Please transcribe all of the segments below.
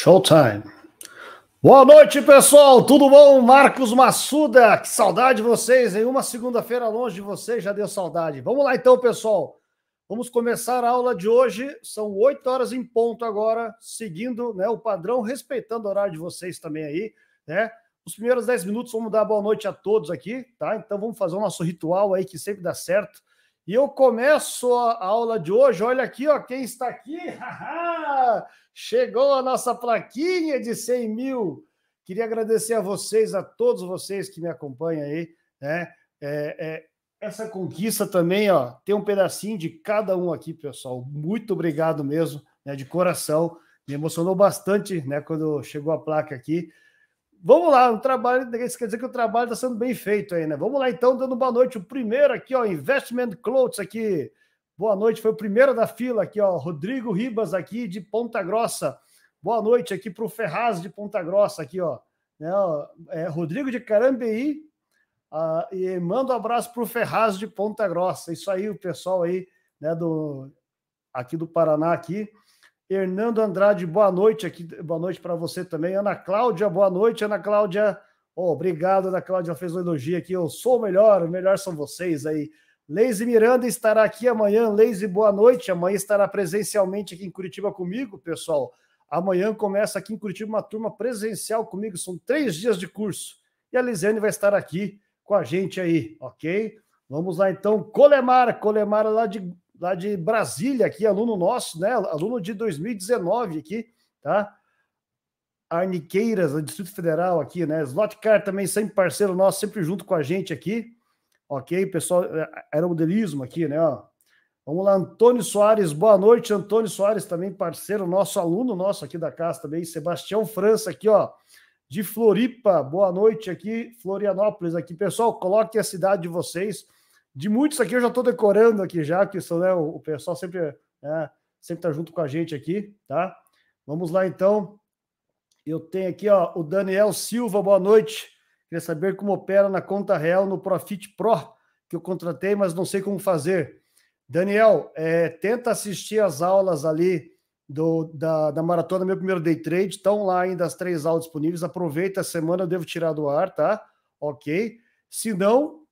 Showtime. Boa noite, pessoal. Tudo bom? Marcos Massuda. Que saudade de vocês, em uma segunda-feira longe de vocês, já deu saudade. Vamos lá então, pessoal. Vamos começar a aula de hoje. São oito horas em ponto agora, seguindo né, o padrão, respeitando o horário de vocês também aí, né? Os primeiros dez minutos vamos dar boa noite a todos aqui, tá? Então vamos fazer o nosso ritual aí que sempre dá certo. E eu começo a aula de hoje. Olha aqui, ó, quem está aqui. Chegou a nossa plaquinha de 100 mil. Queria agradecer a vocês, a todos vocês que me acompanham aí. Né? É, é, essa conquista também, ó, tem um pedacinho de cada um aqui, pessoal. Muito obrigado mesmo, né, de coração. Me emocionou bastante, né, quando chegou a placa aqui. Vamos lá, o trabalho, isso quer dizer que o trabalho está sendo bem feito aí, né? Vamos lá então, dando boa noite. O primeiro aqui, ó, Investment Clothes aqui. Boa noite, foi o primeiro da fila aqui, ó, Rodrigo Ribas aqui de Ponta Grossa. Boa noite aqui para o Ferraz de Ponta Grossa aqui, ó. Né, ó é, Rodrigo de Carambeí. Uh, e manda um abraço para o Ferraz de Ponta Grossa. Isso aí, o pessoal aí, né, do aqui do Paraná aqui. Hernando Andrade, boa noite aqui, boa noite para você também. Ana Cláudia, boa noite, Ana Cláudia. Oh, obrigado, Ana Cláudia, fez um elogio aqui. Eu sou o melhor, o melhor são vocês aí. Leise Miranda estará aqui amanhã. Leise, boa noite. Amanhã estará presencialmente aqui em Curitiba comigo, pessoal. Amanhã começa aqui em Curitiba uma turma presencial comigo. São três dias de curso. E a Lisiane vai estar aqui com a gente aí, ok? Vamos lá então. Colemar, Colemar lá de lá de Brasília, aqui, aluno nosso, né? Aluno de 2019 aqui, tá? Arniqueiras, do Distrito Federal aqui, né? Slotcar também sempre parceiro nosso, sempre junto com a gente aqui. Ok, pessoal, é, aeromodelismo aqui, né? Ó. Vamos lá, Antônio Soares, boa noite, Antônio Soares, também parceiro nosso, aluno nosso aqui da casa também, Sebastião França aqui, ó, de Floripa, boa noite aqui, Florianópolis aqui. Pessoal, coloque a cidade de vocês, de muitos aqui eu já estou decorando aqui já, que são, né, o, pessoal sempre né, sempre está junto com a gente aqui, tá? Vamos lá então. Eu tenho aqui ó, o Daniel Silva, boa noite. Queria saber como opera na conta real no Profit Pro, que eu contratei, mas não sei como fazer. Daniel, é, tenta assistir as aulas ali do, da, da maratona Meu Primeiro Day Trade. Estão lá ainda as três aulas disponíveis. Aproveita a semana, eu devo tirar do ar, tá? Ok. Se não,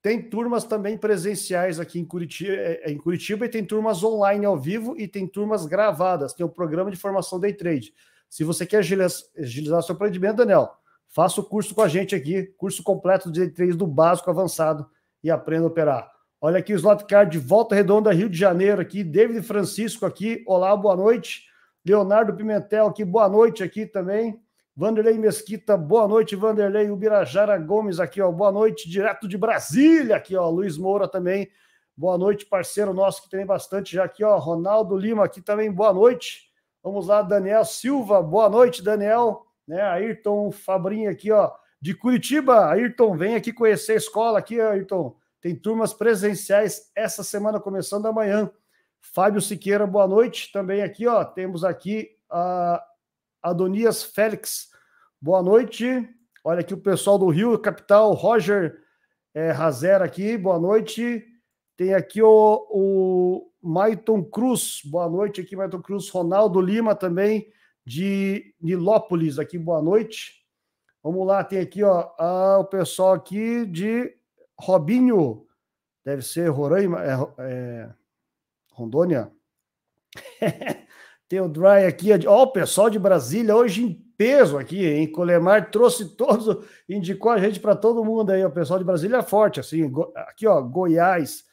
tem turmas também presenciais aqui em Curitiba, é, é, em Curitiba e tem turmas online ao vivo e tem turmas gravadas. Tem o programa de formação Day Trade. Se você quer agilizar seu empreendimento, Daniel, faça o curso com a gente aqui, curso completo de Day Trade do básico avançado e aprenda a operar. Olha aqui o slot card de Volta Redonda, Rio de Janeiro aqui, David Francisco aqui, olá, boa noite. Leonardo Pimentel aqui, boa noite aqui também. Vanderlei Mesquita, boa noite, Vanderlei. Ubirajara Gomes aqui, ó, boa noite, direto de Brasília, aqui, ó, Luiz Moura também, boa noite, parceiro nosso que tem bastante já aqui, ó, Ronaldo Lima aqui também, boa noite. Vamos lá, Daniel Silva, boa noite, Daniel, né, Ayrton Fabrinho aqui, ó, de Curitiba, Ayrton, vem aqui conhecer a escola aqui, Ayrton, tem turmas presenciais essa semana começando amanhã. Fábio Siqueira, boa noite, também aqui, ó, temos aqui a Adonias Félix, boa noite. Olha aqui o pessoal do Rio Capital, Roger é, Razer aqui, boa noite. Tem aqui o, o Maiton Cruz, boa noite aqui, Maiton Cruz. Ronaldo Lima também, de Nilópolis, aqui, boa noite. Vamos lá, tem aqui ó, a, o pessoal aqui de Robinho, deve ser Roraima, é, é, Rondônia. Tem o Dry aqui, ó, o pessoal de Brasília hoje em peso aqui, hein? Colemar trouxe todos, indicou a gente para todo mundo aí. O pessoal de Brasília é forte, assim. Aqui, ó, Goiás,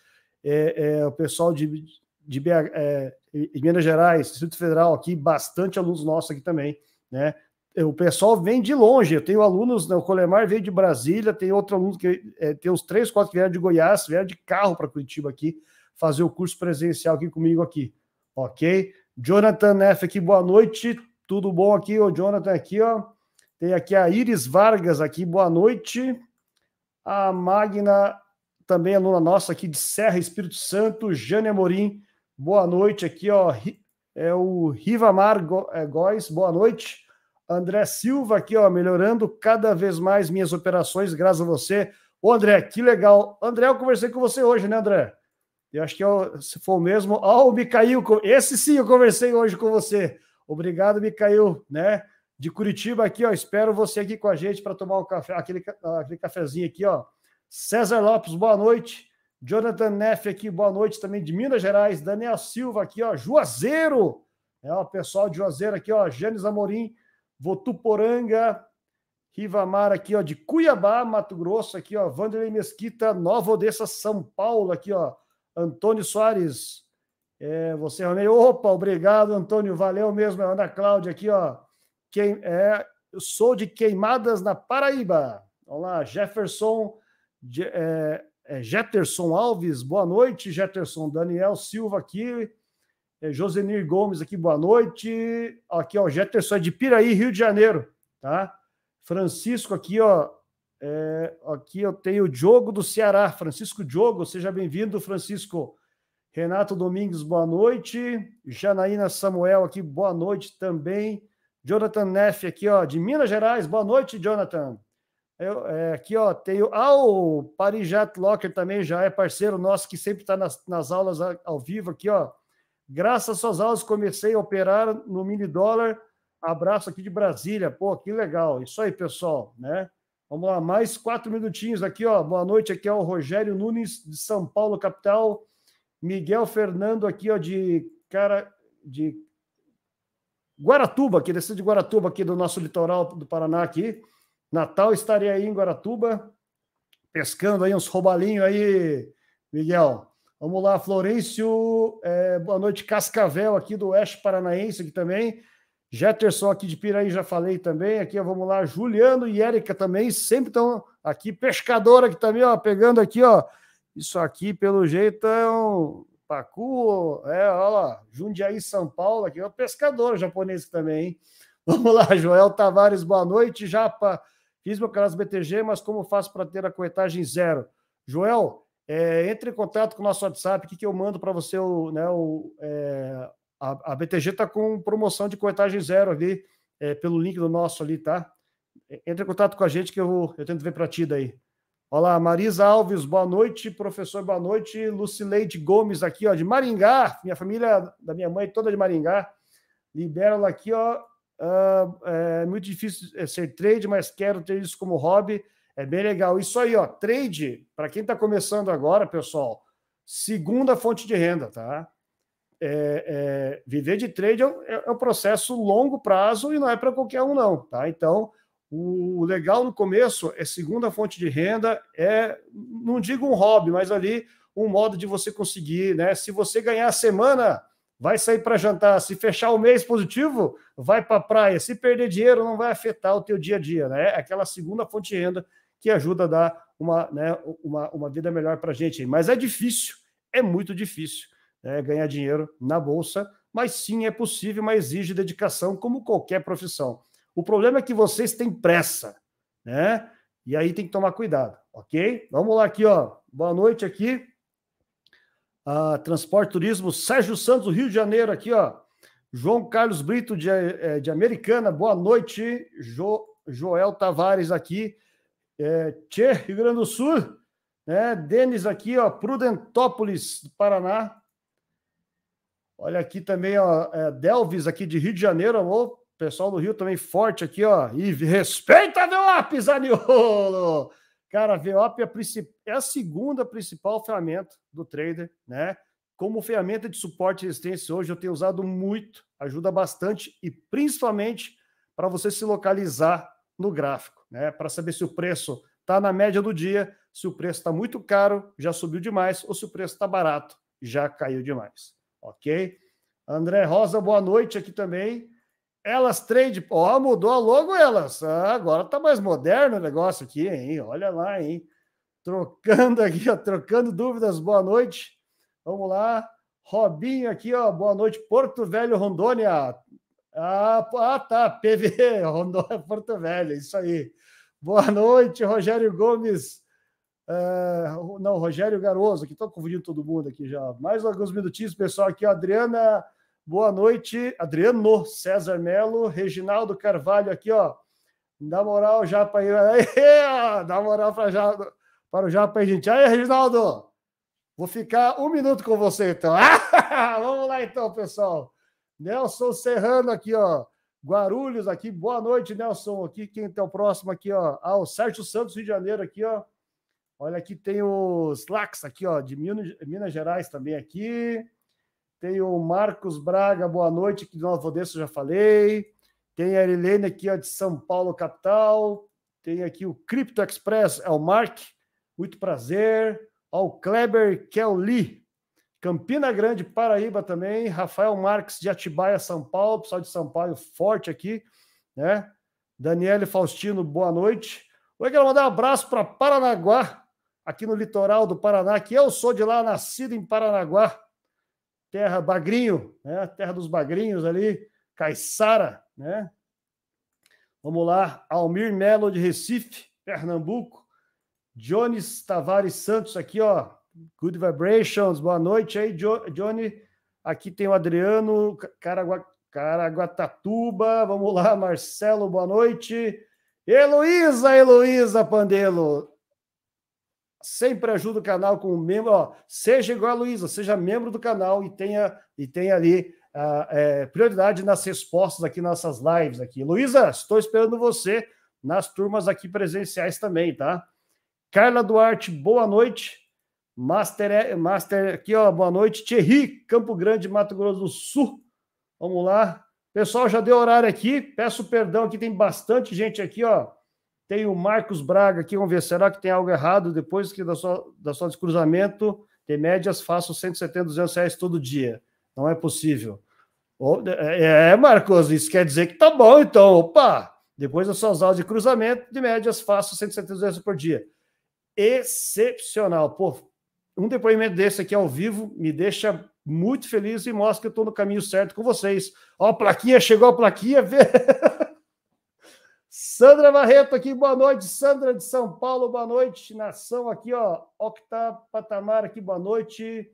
é, é, o pessoal de, de, é, Minas Gerais, Distrito Federal aqui, bastante alunos nossos aqui também, né? O pessoal vem de longe. Eu tenho alunos, né, o Colemar veio de Brasília, tem outro aluno que é, tem uns três, quatro que vieram de Goiás, vieram de carro para Curitiba aqui, fazer o curso presencial aqui comigo aqui, ok? Jonathan F aqui, boa noite. Tudo bom aqui, o Jonathan aqui, ó. Tem aqui a Iris Vargas aqui, boa noite. A Magna, também aluna nossa aqui de Serra Espírito Santo, Jane Amorim, boa noite aqui, ó. É o Rivamar é, Góes, boa noite. André Silva aqui, ó, melhorando cada vez mais minhas operações, graças a você. Ô, André, que legal. André, eu conversei com você hoje, né, André? Eu acho que eu, se for o mesmo. Ó, oh, o esse sim eu conversei hoje com você. Obrigado, Micael, né? De Curitiba aqui, ó. Espero você aqui com a gente para tomar um café, aquele, aquele cafezinho aqui, ó. César Lopes, boa noite. Jonathan Neff aqui, boa noite também de Minas Gerais. Daniel Silva aqui, ó. Juazeiro. É o pessoal de Juazeiro aqui, ó. Janes Amorim, Votuporanga, Rivamar aqui, ó, de Cuiabá, Mato Grosso, aqui, ó, Vanderlei Mesquita, Nova Odessa, São Paulo, aqui, ó, Antônio Soares, é, você, Ronei, opa, obrigado, Antônio, valeu mesmo, é Ana Cláudia aqui, ó, quem, é, eu sou de Queimadas, na Paraíba, vamos lá, Jefferson, é, é, Jetterson Alves, boa noite, Jetterson, Daniel Silva aqui, é, Josenir Gomes aqui, boa noite, aqui, ó, Jetterson é de Piraí, Rio de Janeiro, tá? Francisco aqui, ó. É, aqui eu tenho o Diogo do Ceará. Francisco Diogo, seja bem-vindo, Francisco. Renato Domingues, boa noite. Janaína Samuel aqui, boa noite também. Jonathan Neff aqui, ó, de Minas Gerais, boa noite, Jonathan. Eu, é, aqui, ó, tenho. Ah, o Parijat Locker também já é parceiro nosso que sempre está nas, nas aulas ao vivo aqui, ó. Graças às suas aulas, comecei a operar no mini dólar Abraço aqui de Brasília. Pô, que legal. Isso aí, pessoal, né? Vamos lá, mais quatro minutinhos aqui, ó. Boa noite, aqui é o Rogério Nunes, de São Paulo, capital. Miguel Fernando aqui, ó, de cara de Guaratuba, aqui, descendo de Guaratuba, aqui do nosso litoral do Paraná aqui. Natal estarei aí em Guaratuba, pescando aí uns roubalinhos aí, Miguel. Vamos lá, Florencio, é, boa noite, Cascavel, aqui do Oeste Paranaense, aqui também. Jetterson aqui de Piraí, já falei também. Aqui, vamos lá, Juliano e Érica também, sempre estão aqui. Pescadora aqui também, ó, pegando aqui, ó. Isso aqui, pelo jeito, é um Pacu, é, ó lá, Jundiaí, São Paulo, aqui um pescador japonês também, hein? Vamos lá, Joel Tavares, boa noite. Japa, fiz meu canal BTG, mas como faço para ter a coetagem zero? Joel, é, entre em contato com o nosso WhatsApp, que, que eu mando para você o, né, o, é, a, a BTG está com promoção de corretagem zero ali, é, pelo link do nosso ali, tá? Entre em contato com a gente que eu, eu tento ver para ti daí. Olá, Marisa Alves, boa noite, professor, boa noite. Lucileide Gomes aqui, ó, de Maringá, minha família, da minha mãe toda de Maringá. Libera ela aqui, ó. Uh, é muito difícil é, ser trade, mas quero ter isso como hobby. É bem legal. Isso aí, ó, trade, para quem está começando agora, pessoal, segunda fonte de renda, tá? É, é, viver de trade é, é, é, um processo longo prazo e não é para qualquer um, não. Tá? Então, o legal no começo é segunda fonte de renda, é, não digo um hobby, mas ali um modo de você conseguir, né? Se você ganhar a semana, vai sair para jantar. Se fechar o mês positivo, vai para a praia. Se perder dinheiro, não vai afetar o teu dia a dia, né? É aquela segunda fonte de renda que ajuda a dar uma, né, uma, uma vida melhor para a gente. Mas é difícil, é muito difícil é, ganhar dinheiro na bolsa, mas sim é possível, mas exige dedicação, como qualquer profissão. O problema é que vocês têm pressa, né? E aí tem que tomar cuidado, ok? Vamos lá aqui, ó. Boa noite aqui. Uh, Transporte Turismo, Sérgio Santos, Rio de Janeiro, aqui, ó. João Carlos Brito, de, é, de Americana, boa noite. Jo, Joel Tavares aqui. É, Tchê, Rio Grande do Sul. Né? Denis aqui, ó, Prudentópolis, Paraná. Olha aqui também, ó, é, Delvis aqui de Rio de Janeiro, o pessoal do Rio também forte aqui, ó. E respeita a VOP, Zaniolo! Cara, a VOP é, é a segunda principal ferramenta do trader, né? Como ferramenta de suporte e resistência hoje eu tenho usado muito, ajuda bastante e principalmente para você se localizar no gráfico, né? Para saber se o preço está na média do dia, se o preço está muito caro, já subiu demais, ou se o preço está barato, já caiu demais ok? André Rosa, boa noite aqui também. Elas Trade, ó, mudou a logo elas. Ah, agora tá mais moderno o negócio aqui, hein? Olha lá, hein? Trocando aqui, ó, trocando dúvidas, boa noite. Vamos lá. Robinho aqui, ó, boa noite. Porto Velho, Rondônia. Ah, ah tá, PV, Rondônia, Porto Velho, isso aí. Boa noite, Rogério Gomes. Uh, não, Rogério Garoso, que estou confundindo todo mundo aqui já. Mais alguns minutinhos, pessoal, aqui, Adriana, boa noite. Adriano César Melo, Reginaldo Carvalho aqui, ó. Dá moral já para. Dá moral para já, para o Japa aí, gente. Aí, Reginaldo, vou ficar um minuto com você, então. Vamos lá, então, pessoal. Nelson Serrano aqui, ó. Guarulhos aqui. Boa noite, Nelson. Aqui, quem tá o próximo aqui, ó? Ah, o Sérgio Santos, Rio de Janeiro aqui, ó. Olha, aqui tem os Lax aqui, ó, de Minas, Gerais também aqui. Tem o Marcos Braga, boa noite, que de Nova Odessa já falei. Tem a Erilene aqui, ó, de São Paulo, capital. Tem aqui o Crypto Express, é o Mark. Muito prazer. Ó, o Kleber Kelly, Campina Grande, Paraíba também. Rafael Marques de Atibaia, São Paulo. Pessoal de São Paulo forte aqui, né? Daniele Faustino, boa noite. Eu quero mandar um abraço para Paranaguá, aqui no litoral do Paraná, que eu sou de lá, nascido em Paranaguá, terra Bagrinho, né? Terra dos Bagrinhos ali, Caiçara, né? Vamos lá, Almir Melo de Recife, Pernambuco. Jones Tavares Santos aqui, ó. Good Vibrations, boa noite aí, Johnny. Aqui tem o Adriano, Caragua, Caraguatatuba, vamos lá, Marcelo, boa noite. Heloísa, Heloísa Pandelo. Sempre ajuda o canal com membro, ó, seja igual a Luísa, seja membro do canal e tenha, e tenha ali a, é, prioridade nas respostas aqui nessas lives aqui. Luísa, estou esperando você nas turmas aqui presenciais também, tá? Carla Duarte, boa noite. Master, Master aqui, ó, boa noite. Thierry, Campo Grande, Mato Grosso do Sul. Vamos lá. Pessoal, já deu horário aqui. Peço perdão, aqui tem bastante gente aqui, ó. Tem o Marcos Braga aqui, vamos ver, será que tem algo errado depois que da sua, da sua descruzamento? Tem médias, faço 170, 200 reais todo dia. Não é possível. É, é, Marcos, isso quer dizer que tá bom, então. Opa! Depois das suas aulas de cruzamento, de médias, faço 170, 200 por dia excepcional. Pô, um depoimento desse aqui ao vivo me deixa muito feliz e mostra que eu estou no caminho certo com vocês. Ó, a plaquinha, chegou a plaquinha. Sandra Barreto aqui, boa noite. Sandra de São Paulo, boa noite. Nação aqui, ó. Octa Patamar aqui, boa noite.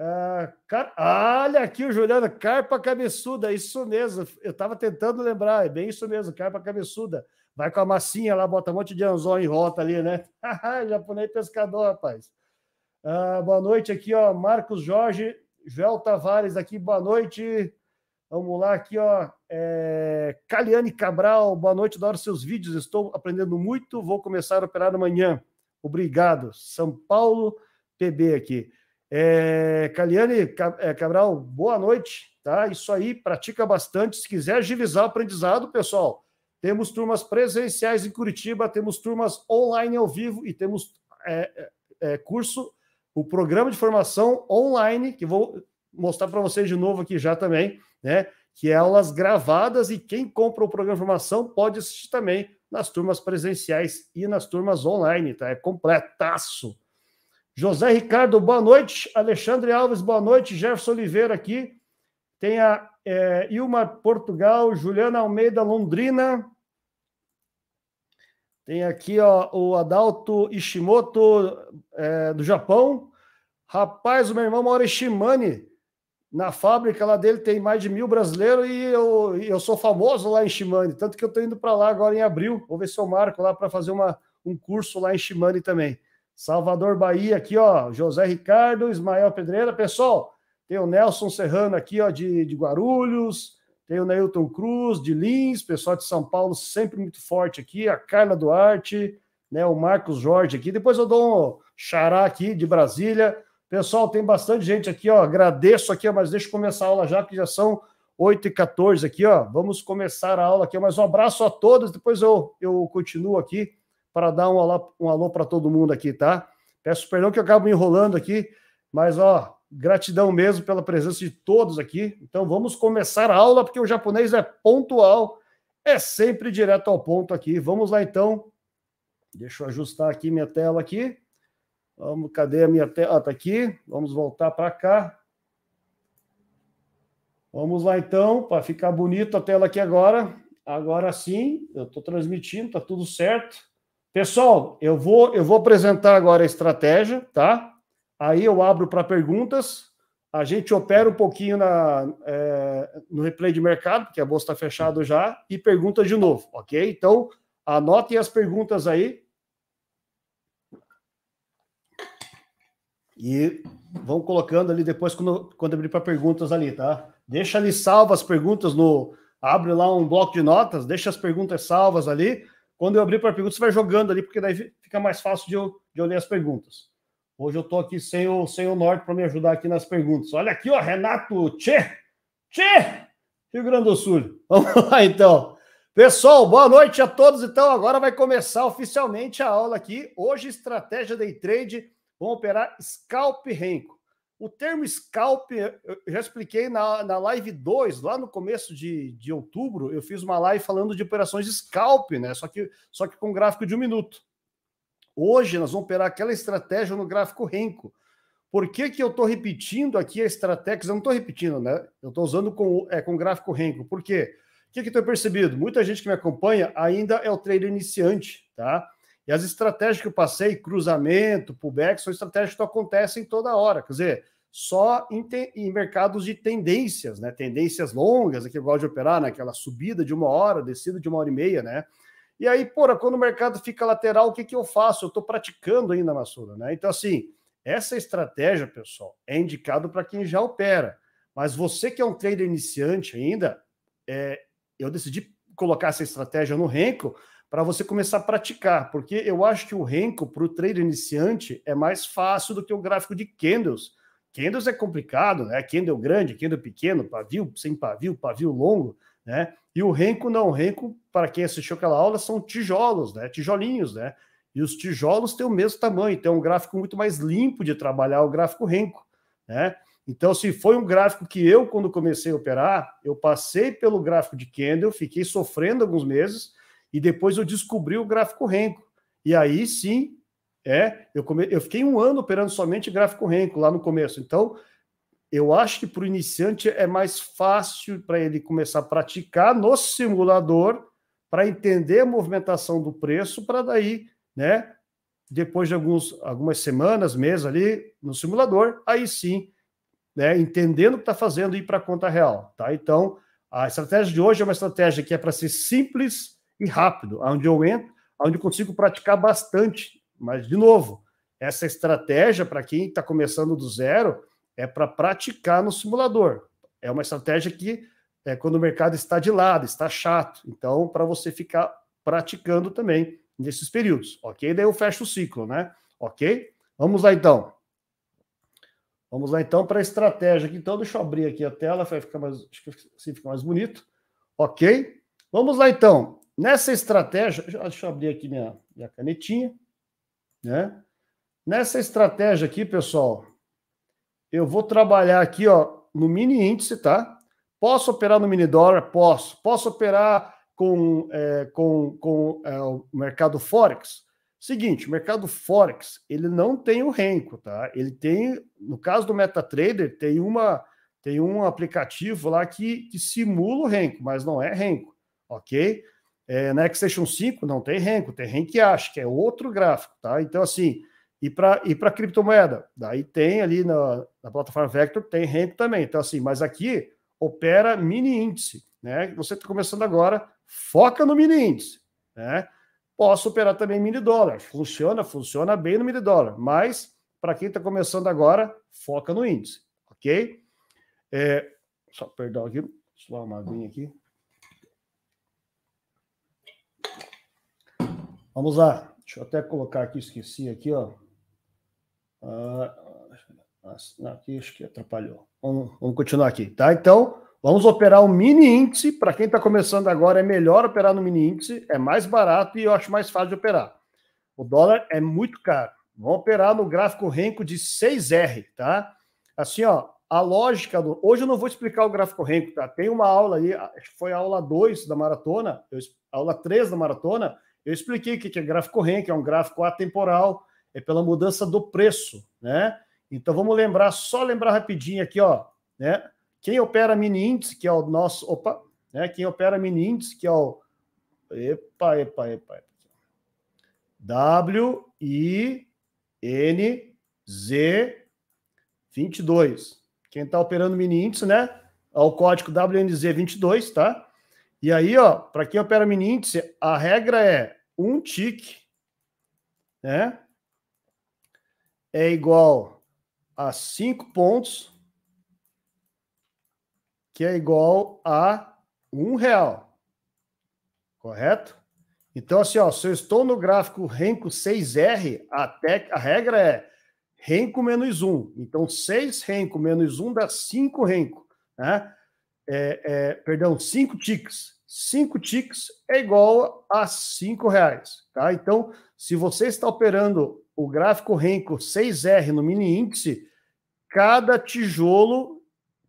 Uh, car... Olha aqui o Juliano, carpa cabeçuda, isso mesmo. Eu estava tentando lembrar, é bem isso mesmo, carpa cabeçuda. Vai com a massinha lá, bota um monte de anzol em rota ali, né? Japonês pescador, rapaz. Ah, boa noite aqui, ó. Marcos Jorge, Joel Tavares aqui, boa noite. Vamos lá aqui, ó. É... Caliane Cabral, boa noite, adoro seus vídeos, estou aprendendo muito, vou começar a operar amanhã. Obrigado. São Paulo, PB aqui. É... Caliane é, Cabral, boa noite, tá? Isso aí, pratica bastante. Se quiser agilizar o aprendizado, pessoal, temos turmas presenciais em Curitiba, temos turmas online ao vivo e temos é, é, é, curso, o programa de formação online, que vou mostrar para vocês de novo aqui já também, né? Que aulas gravadas e quem compra o programa de formação pode assistir também nas turmas presenciais e nas turmas online, tá? É completaço. José Ricardo, boa noite. Alexandre Alves, boa noite. Jefferson Oliveira aqui. Tem a é, Ilma Portugal, Juliana Almeida Londrina. Tem aqui ó, o Adalto Ishimoto é, do Japão. Rapaz, o meu irmão em Shimane. Na fábrica lá dele tem mais de mil brasileiros e eu, eu sou famoso lá em Shimane. Tanto que eu estou indo para lá agora em abril. Vou ver se eu marco lá para fazer uma, um curso lá em Shimane também. Salvador Bahia, aqui, ó. José Ricardo, Ismael Pedreira. Pessoal, tem o Nelson Serrano aqui, ó, de, de Guarulhos. Tem o Neilton Cruz, de Lins, pessoal de São Paulo sempre muito forte aqui. A Carla Duarte, né, o Marcos Jorge aqui. Depois eu dou um xará aqui de Brasília. Pessoal, tem bastante gente aqui, ó. Agradeço aqui, ó, mas deixa eu começar a aula já, porque já são 8h14 aqui, ó. Vamos começar a aula aqui. Mas um abraço a todos, depois eu, eu continuo aqui para dar um alô, um alô para todo mundo aqui, tá? Peço perdão que eu acabo me enrolando aqui, mas ó, Gratidão mesmo pela presença de todos aqui. Então vamos começar a aula, porque o japonês é pontual, é sempre direto ao ponto aqui. Vamos lá então. Deixa eu ajustar aqui minha tela aqui. Vamos, cadê a minha tela? Ah, tá aqui. Vamos voltar para cá. Vamos lá então, para ficar bonito a tela aqui agora. Agora sim, eu estou transmitindo, tá tudo certo. Pessoal, eu vou eu vou apresentar agora a estratégia, tá? Aí eu abro para perguntas, a gente opera um pouquinho na, é, no replay de mercado, porque a bolsa está fechada já, e pergunta de novo, ok? Então, anotem as perguntas aí. E vão colocando ali depois quando, quando abrir para perguntas ali, tá? Deixa ali salva as perguntas no. Abre lá um bloco de notas, deixa as perguntas salvas ali. Quando eu abrir para perguntas, você vai jogando ali, porque daí fica mais fácil de eu, de eu ler as perguntas. Hoje eu estou aqui sem o, sem o Norte para me ajudar aqui nas perguntas. Olha aqui, ó, Renato Tchê! Tchê! Rio Grande do Sul. Vamos lá, então. Pessoal, boa noite a todos. Então, agora vai começar oficialmente a aula aqui. Hoje, estratégia day trade. Vamos operar scalp renco. O termo scalp, eu já expliquei na, na live 2, lá no começo de, de outubro, eu fiz uma live falando de operações scalp, né? Só que, só que com gráfico de um minuto. Hoje nós vamos operar aquela estratégia no gráfico Renko. Por que, que eu estou repetindo aqui a estratégia? Eu não estou repetindo, né? Eu estou usando com, é, com gráfico Renko. Por quê? O que, que eu tenho percebido? Muita gente que me acompanha ainda é o trader iniciante, tá? E as estratégias que eu passei, cruzamento, pullback, são estratégias que acontecem toda hora. Quer dizer, só em, te, em, mercados de tendências, né? Tendências longas, aqui eu gosto de operar, naquela né? subida de uma hora, descida de uma hora e meia, né? E aí, porra, quando o mercado fica lateral, o que, que eu faço? Eu estou praticando ainda na Sura, né? Então, assim, essa estratégia, pessoal, é indicado para quem já opera. Mas você que é um trader iniciante ainda, é, eu decidi colocar essa estratégia no Renko para você começar a praticar, porque eu acho que o Renko para o trader iniciante é mais fácil do que o gráfico de candles. Candles é complicado, né? Candle grande, candle pequeno, pavio sem pavio, pavio longo, né? E o Renko não, o Renko, para quem assistiu aquela aula, são tijolos, né? Tijolinhos, né? E os tijolos têm o mesmo tamanho, tem um gráfico muito mais limpo de trabalhar o gráfico Renko, né? Então, se foi um gráfico que eu, quando comecei a operar, eu passei pelo gráfico de candle, fiquei sofrendo alguns meses, e depois eu descobri o gráfico Renko. E aí sim, é, eu, come... eu fiquei um ano operando somente gráfico Renko lá no começo. Então, eu acho que para o iniciante é mais fácil para ele começar a praticar no simulador para entender a movimentação do preço, para daí, né, depois de alguns, algumas semanas, meses ali no simulador, aí sim, né, entendendo o que está fazendo, ir para a conta real. Tá? Então, a estratégia de hoje é uma estratégia que é para ser simples e rápido, onde eu entro, onde eu consigo praticar bastante. Mas, de novo, essa estratégia, para quem está começando do zero, é para praticar no simulador. É uma estratégia que é quando o mercado está de lado, está chato. Então, para você ficar praticando também nesses períodos, ok? Daí eu fecho o ciclo, né? Ok? Vamos lá então. Vamos lá então para a estratégia aqui. Então, deixa eu abrir aqui a tela, vai ficar mais, acho que assim fica mais bonito. Ok? Vamos lá então. Nessa estratégia, deixa eu abrir aqui minha, minha canetinha, né? Nessa estratégia aqui, pessoal, eu vou trabalhar aqui, ó, no mini índice, tá? Posso operar no mini dólar? Posso. Posso operar com, é, com, com é, o mercado Forex? Seguinte, o mercado Forex, ele não tem o renco, tá? Ele tem, no caso do MetaTrader, tem uma tem um aplicativo lá que, que simula o renco, mas não é renco, ok? É, na Xstation 5 não tem renco, tem renqueache, que é outro gráfico, tá? Então, assim, e para e para criptomoeda, daí tem ali na, na plataforma Vector, tem renco também. Então, assim, mas aqui opera mini índice, né? Você está começando agora, foca no mini índice, né? Posso operar também mini dólar, funciona, funciona bem no mini dólar, mas para quem está começando agora, foca no índice, ok? É, só perdão aqui, dar uma aguinha aqui. Vamos lá. Deixa eu até colocar aqui, esqueci aqui, ó. Ah, aqui acho que atrapalhou. Vamos, vamos, continuar aqui, tá? Então, vamos operar o mini índice. Para quem está começando agora, é melhor operar no mini índice, é mais barato e eu acho mais fácil de operar. O dólar é muito caro. Vamos operar no gráfico Renko de 6R, tá? Assim, ó, a lógica do. Hoje eu não vou explicar o gráfico Renko, tá? Tem uma aula aí, acho que foi a aula 2 da maratona, aula 3 da maratona eu expliquei o que é gráfico REM, que é um gráfico atemporal, é pela mudança do preço, né? Então vamos lembrar, só lembrar rapidinho aqui, ó, né? Quem opera mini índice, que é o nosso, opa, né? Quem opera mini índice, que é o epa, epa, epa. W I N Z 22. Quem está operando mini índice, né? É o código WNZ22, tá? E aí, ó, para quem opera mini índice, a regra é um tique né, é igual a 5 pontos, que é igual a um real. Correto? Então, assim, ó, se eu estou no gráfico Renko 6R, até a regra é Renko menos 1. Então, 6 Renko menos 1 dá 5 Renko. Né? É, é, perdão, 5 ticks. 5 ticks é igual a 5 reais. Tá? Então, se você está operando o gráfico Renko 6R no mini índice, cada tijolo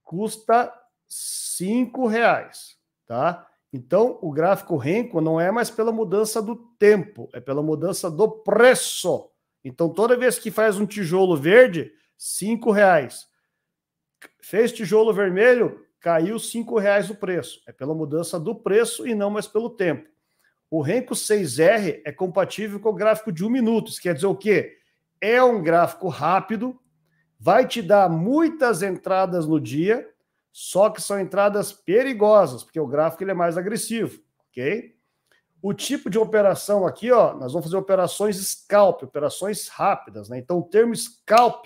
custa 5 reais. Tá? Então, o gráfico Renko não é mais pela mudança do tempo, é pela mudança do preço. Então, toda vez que faz um tijolo verde, cinco reais. Fez tijolo vermelho, caiu cinco reais o preço. É pela mudança do preço e não mais pelo tempo. O Renko 6R é compatível com o gráfico de um minuto. Isso quer dizer o quê? É um gráfico rápido, vai te dar muitas entradas no dia, só que são entradas perigosas, porque o gráfico ele é mais agressivo, ok? O tipo de operação aqui, ó, nós vamos fazer operações scalp, operações rápidas, né? Então, o termo scalp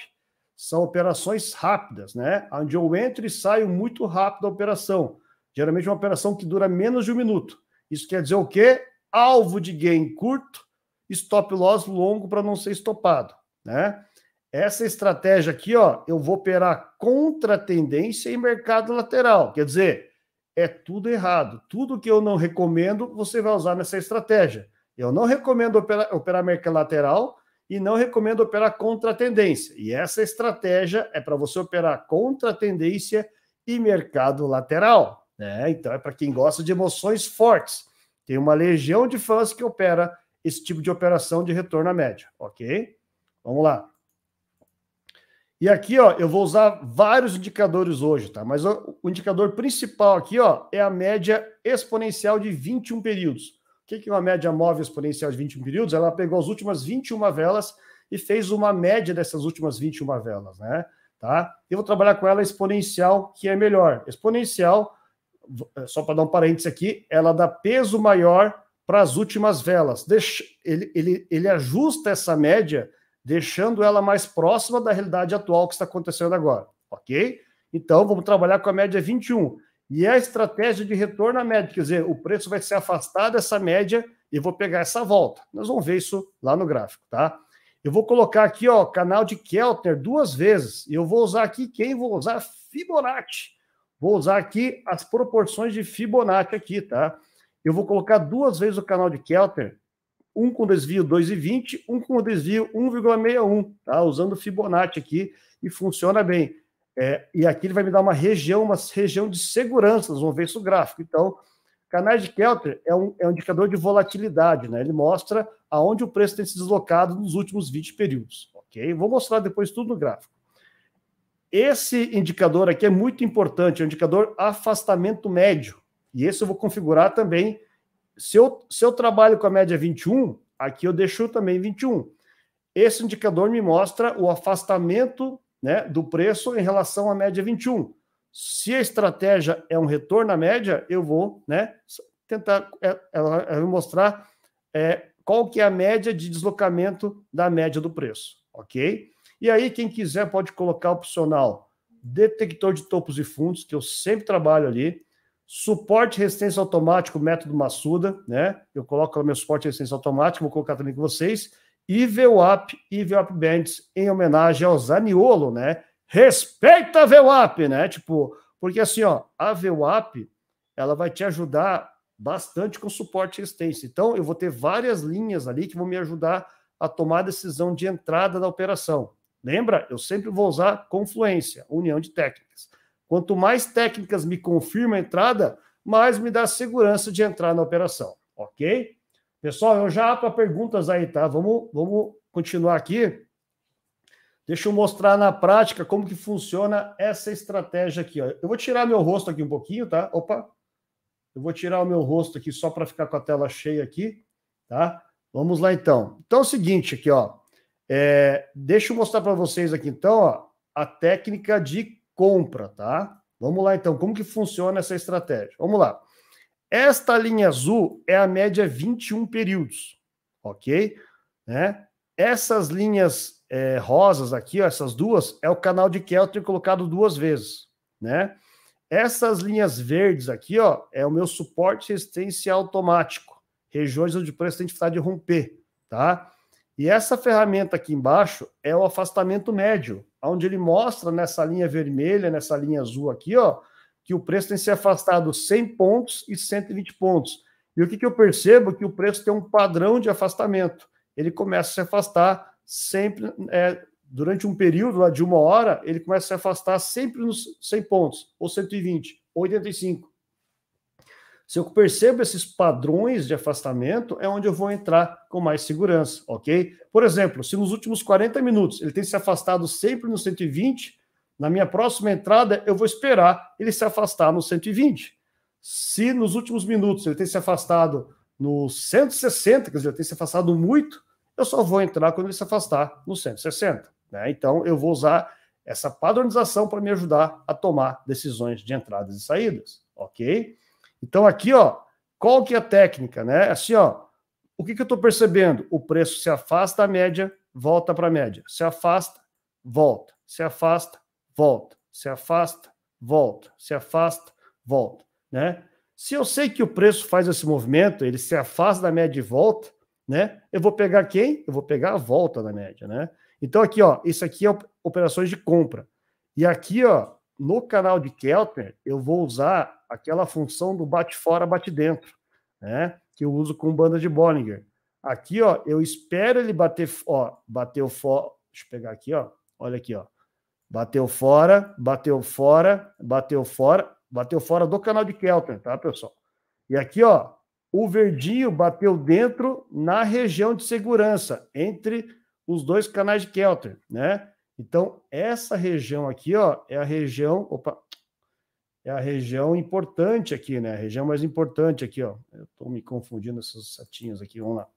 são operações rápidas, né? Onde eu entro e saio muito rápido da operação. Geralmente uma operação que dura menos de um minuto. Isso quer dizer o quê? Alvo de gain curto, stop loss longo para não ser estopado, né? Essa estratégia aqui, ó, eu vou operar contra tendência em mercado lateral. Quer dizer, é tudo errado. Tudo que eu não recomendo, você vai usar nessa estratégia. Eu não recomendo operar, operar mercado lateral e não recomendo operar contra a tendência. E essa estratégia é para você operar contra a tendência e mercado lateral. Né? Então é para quem gosta de emoções fortes. Tem uma legião de fãs que opera esse tipo de operação de retorno à média, ok? Vamos lá. E aqui, ó, eu vou usar vários indicadores hoje, tá? Mas o, indicador principal aqui, ó, é a média exponencial de 21 períodos. Que é uma média móvel exponencial de 21 períodos? Ela pegou as últimas 21 velas e fez uma média dessas últimas 21 velas, né? Tá? Eu vou trabalhar com ela exponencial, que é melhor. Exponencial, é, só para dar um parênteses aqui, ela dá peso maior para as últimas velas. Deixa, ele, ele, ele ajusta essa média deixando ela mais próxima da realidade atual que está acontecendo agora, ok? Então, vamos trabalhar com a média 21. E é a estratégia de retorno à média, quer dizer, o preço vai se afastar dessa média e vou pegar essa volta. Nós vamos ver isso lá no gráfico, tá? Eu vou colocar aqui, ó, canal de Keltner duas vezes. E eu vou usar aqui quem? Vou usar Fibonacci. Vou usar aqui as proporções de Fibonacci aqui, tá? Eu vou colocar duas vezes o canal de Keltner um com desvio 2,20, um com desvio 1,61, tá? Usando Fibonacci aqui e funciona bem. É, e aqui ele vai me dar uma região, uma região de segurança, nós vamos ver isso gráfico. Então, canais de Kelter é um, é um indicador de volatilidade, né? Ele mostra aonde o preço tem se deslocado nos últimos 20 períodos, ok? Vou mostrar depois tudo no gráfico. Esse indicador aqui é muito importante, é um indicador afastamento médio. E esse eu vou configurar também se eu, se eu trabalho com a média 21, aqui eu deixo também 21. Esse indicador me mostra o afastamento né, do preço em relação à média 21. Se a estratégia é um retorno à média, eu vou né, tentar é, ela, mostrar é, qual que é a média de deslocamento da média do preço, ok? E aí, quem quiser pode colocar opcional detector de topos e fundos, que eu sempre trabalho ali suporte resistência automático, método Massuda, né? Eu coloco o meu suporte resistência automático, vou colocar também com vocês. E VWAP e VWAP Bands em homenagem ao Zaniolo, né? Respeita a VWAP, né? Tipo, porque assim, ó, a VWAP, ela vai te ajudar bastante com suporte e resistência. Então, eu vou ter várias linhas ali que vão me ajudar a tomar a decisão de entrada da operação. Lembra? Eu sempre vou usar confluência, união de técnicas. Quanto mais técnicas me confirmam a entrada, mais me dá segurança de entrar na operação, ok? Pessoal, eu já abro perguntas aí, tá? Vamos, vamos continuar aqui. Deixa eu mostrar na prática como que funciona essa estratégia aqui. Ó. Eu vou tirar meu rosto aqui um pouquinho, tá? Opa! Eu vou tirar o meu rosto aqui só para ficar com a tela cheia aqui, tá? Vamos lá então. Então é o seguinte aqui, ó. É, deixa eu mostrar para vocês aqui então, ó, a técnica de compra, tá? Vamos lá então, como que funciona essa estratégia? Vamos lá. Esta linha azul é a média 21 períodos, ok? Né? Essas linhas é, rosas aqui, ó, essas duas, é o canal de Keltner colocado duas vezes, né? Essas linhas verdes aqui, ó, é o meu suporte resistência automático, regiões onde o preço tem dificuldade de romper, tá? E essa ferramenta aqui embaixo é o afastamento médio, onde ele mostra nessa linha vermelha, nessa linha azul aqui, ó, que o preço tem se afastado 100 pontos e 120 pontos. E o que, que eu percebo? Que o preço tem um padrão de afastamento. Ele começa a se afastar sempre, é, durante um período lá de uma hora, ele começa a se afastar sempre nos 100 pontos, ou 120, ou 85. Se eu percebo esses padrões de afastamento, é onde eu vou entrar com mais segurança, ok? Por exemplo, se nos últimos 40 minutos ele tem se afastado sempre no 120, na minha próxima entrada eu vou esperar ele se afastar no 120. Se nos últimos minutos ele tem se afastado no 160, quer dizer, ele tem se afastado muito, eu só vou entrar quando ele se afastar no 160. Né? Então, eu vou usar essa padronização para me ajudar a tomar decisões de entradas e saídas, ok? Então, aqui, ó, qual que é a técnica, né? Assim, ó, o que, que eu estou percebendo? O preço se afasta da média, volta para a média. Se afasta, volta. Se afasta, volta. Se afasta, volta. Se afasta, volta, né? Se eu sei que o preço faz esse movimento, ele se afasta da média e volta, né? Eu vou pegar quem? Eu vou pegar a volta da média, né? Então aqui, ó, isso aqui é operações de compra. E aqui, ó, no canal de Keltner, eu vou usar aquela função do bate fora, bate dentro, né? Que eu uso com banda de Bollinger. Aqui, ó, eu espero ele bater, ó, bateu fora, deixa eu pegar aqui, ó. Olha aqui, ó. Bateu fora, bateu fora, bateu fora, bateu fora do canal de Keltner, tá, pessoal? E aqui, ó, o verdinho bateu dentro na região de segurança, entre os dois canais de Kelter, né? Então, essa região aqui, ó, é a região, opa, é a região importante aqui, né? A região mais importante aqui, ó. Eu tô me confundindo essas setinhas aqui, vamos lá.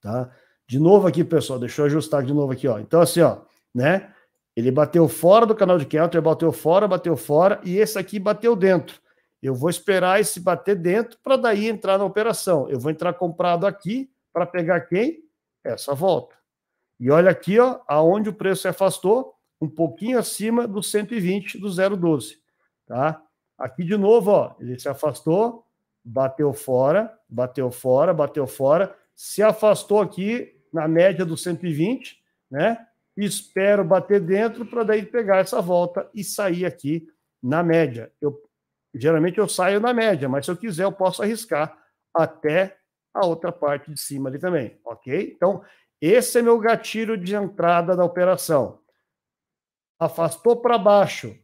Tá? De novo aqui, pessoal, deixa eu ajustar de novo aqui, ó. Então, assim, ó, né? Ele bateu fora do canal de Kelter, bateu fora, bateu fora, e esse aqui bateu dentro. Eu vou esperar esse bater dentro para daí entrar na operação. Eu vou entrar comprado aqui para pegar quem? Essa volta. E olha aqui, ó, aonde o preço se afastou, um pouquinho acima do 120 do 0,12, tá? Aqui de novo, ó, ele se afastou, bateu fora, bateu fora, bateu fora, se afastou aqui na média do 120, né? Espero bater dentro para daí pegar essa volta e sair aqui na média. Eu Geralmente eu saio na média, mas se eu quiser, eu posso arriscar até a outra parte de cima ali também, ok? Então, esse é meu gatilho de entrada da operação. Afastou para baixo,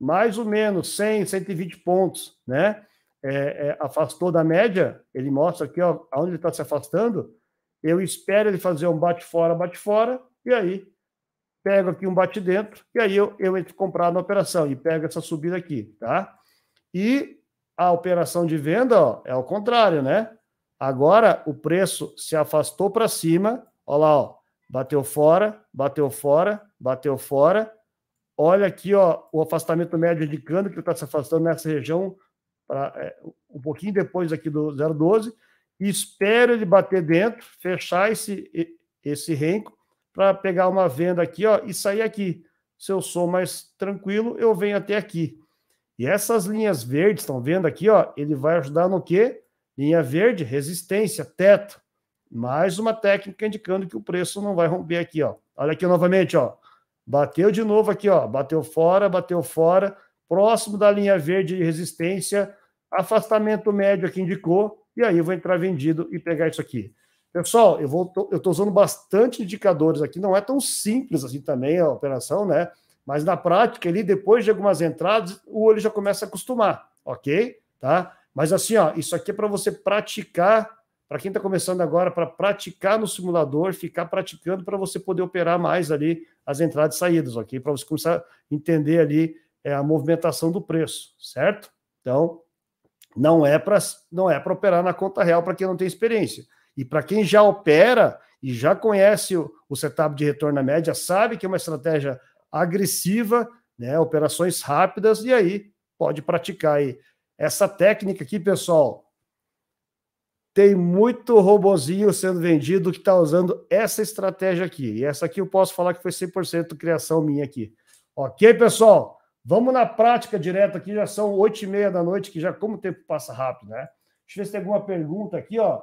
mais ou menos 100, 120 pontos, né? É, é, afastou da média, ele mostra aqui, ó, aonde ele está se afastando. Eu espero ele fazer um bate fora, bate fora, e aí pego aqui um bate dentro, e aí eu, eu entro comprar na operação e pego essa subida aqui, tá? E a operação de venda ó, é o contrário, né? Agora o preço se afastou para cima, olha lá, ó, bateu fora, bateu fora, bateu fora. Olha aqui, ó, o afastamento médio indicando que está se afastando nessa região pra, é, um pouquinho depois aqui do 0,12. Espero ele bater dentro, fechar esse, esse renco para pegar uma venda aqui ó, e sair aqui. Se eu sou mais tranquilo, eu venho até aqui. E essas linhas verdes, estão vendo aqui, ó, ele vai ajudar no quê? Linha verde, resistência, teto. Mais uma técnica indicando que o preço não vai romper aqui, ó. Olha aqui novamente, ó. Bateu de novo aqui, ó. Bateu fora, bateu fora. Próximo da linha verde de resistência, afastamento médio aqui indicou. E aí eu vou entrar vendido e pegar isso aqui. Pessoal, eu vou, eu estou usando bastante indicadores aqui. Não é tão simples assim também a operação, né? Mas na prática, ali, depois de algumas entradas, o olho já começa a acostumar, ok? Tá? Mas assim, ó, isso aqui é para você praticar, para quem está começando agora, para praticar no simulador, ficar praticando para você poder operar mais ali as entradas e saídas, ok? Para você começar a entender ali é, a movimentação do preço, certo? Então, não é para não é para operar na conta real para quem não tem experiência. E para quem já opera e já conhece o, o setup de retorno na média, sabe que é uma estratégia agressiva, né, operações rápidas, e aí pode praticar aí. Essa técnica aqui, pessoal, tem muito robozinho sendo vendido que está usando essa estratégia aqui. E essa aqui eu posso falar que foi 100% criação minha aqui. Ok, pessoal? Vamos na prática direto aqui, já são oito e meia da noite, que já como o tempo passa rápido, né? Deixa eu ver se tem alguma pergunta aqui, ó.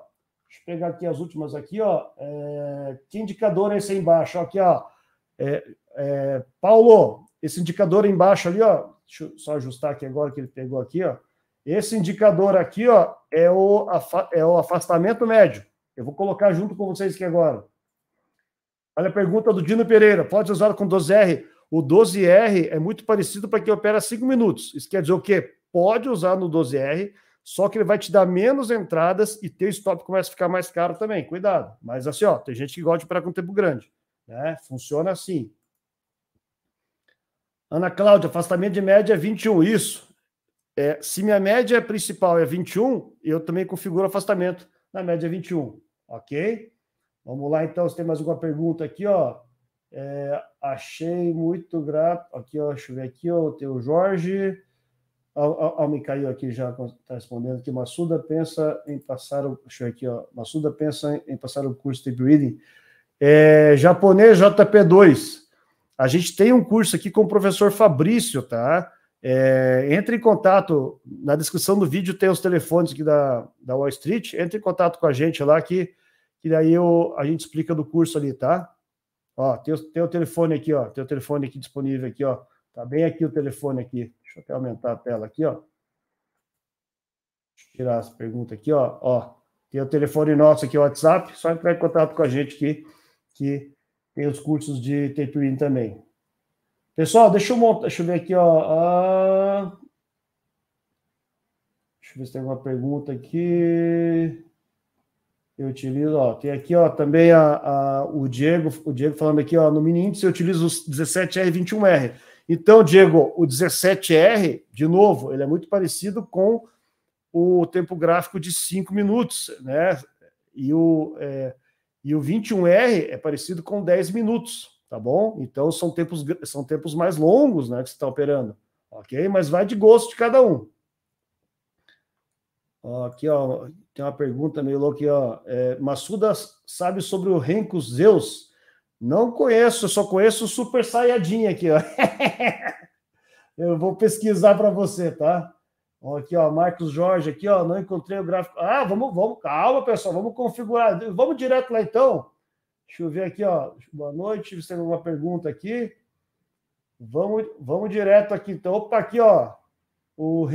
Deixa eu pegar aqui as últimas aqui, ó. É... Que indicador é esse aí embaixo? Aqui, ó. É, é... Paulo, esse indicador embaixo ali, ó. Deixa eu só ajustar aqui agora que ele pegou aqui, ó. Esse indicador aqui, ó, é o, é o afastamento médio. Eu vou colocar junto com vocês aqui agora. Olha a pergunta do Dino Pereira. Pode usar com 12R? O 12R é muito parecido para quem opera 5 minutos. Isso quer dizer o quê? Pode usar no 12R, só que ele vai te dar menos entradas e teu stop começa a ficar mais caro também. Cuidado. Mas assim, ó, tem gente que gosta de operar com tempo grande. Né? Funciona assim. Ana Cláudia, afastamento de média é 21. Isso. É, se minha média principal é 21, eu também configuro afastamento na média 21. Ok? Vamos lá, então, se tem mais alguma pergunta aqui, ó. É, achei muito grato. Aqui, ó, deixa eu ver aqui, ó, o teu Jorge. Me caiu aqui já, está respondendo aqui. Massuda pensa em passar o. Deixa eu aqui, ó. Massuda pensa em passar o curso de Reading. É, japonês JP2. A gente tem um curso aqui com o professor Fabrício, tá? É, entre em contato, na descrição do vídeo tem os telefones aqui da, da Wall Street. Entre em contato com a gente lá, que, que daí eu, a gente explica do curso ali, tá? Ó, tem, tem o telefone aqui, ó. Tem o telefone aqui disponível aqui, ó. Tá bem aqui o telefone aqui. Deixa eu até aumentar a tela aqui, ó. Tirar as perguntas aqui, ó. Ó, tem o telefone nosso aqui, o WhatsApp. Só entrar em contato com a gente aqui, que tem os cursos de tapering também. Pessoal, deixa eu montar, deixa eu ver aqui, ó. Ah, deixa eu ver se tem alguma pergunta aqui. Eu utilizo, ó, tem aqui, ó, também a, a, o Diego, o Diego falando aqui, ó, no mini índice eu utilizo os 17R21R. Então, Diego, o 17R, de novo, ele é muito parecido com o tempo gráfico de 5 minutos, né? E o, é, e o 21R é parecido com 10 minutos, tá bom? Então são tempos, são tempos mais longos, né, que você está operando, ok? Mas vai de gosto de cada um. Aqui, ó, tem uma pergunta meio louca aqui, ó. É, Massuda sabe sobre o Renko Zeus? Não conheço, só conheço o Super Saiyajin aqui, ó. Eu vou pesquisar para você, tá? Aqui, ó, Marcos Jorge, aqui, ó, não encontrei o gráfico. Ah, vamos, vamos, calma, pessoal, vamos configurar. Vamos direto lá então. Deixa eu ver aqui, ó. Boa noite. Você tem alguma pergunta aqui? Vamos, vamos direto aqui. Então, opa, aqui, ó. O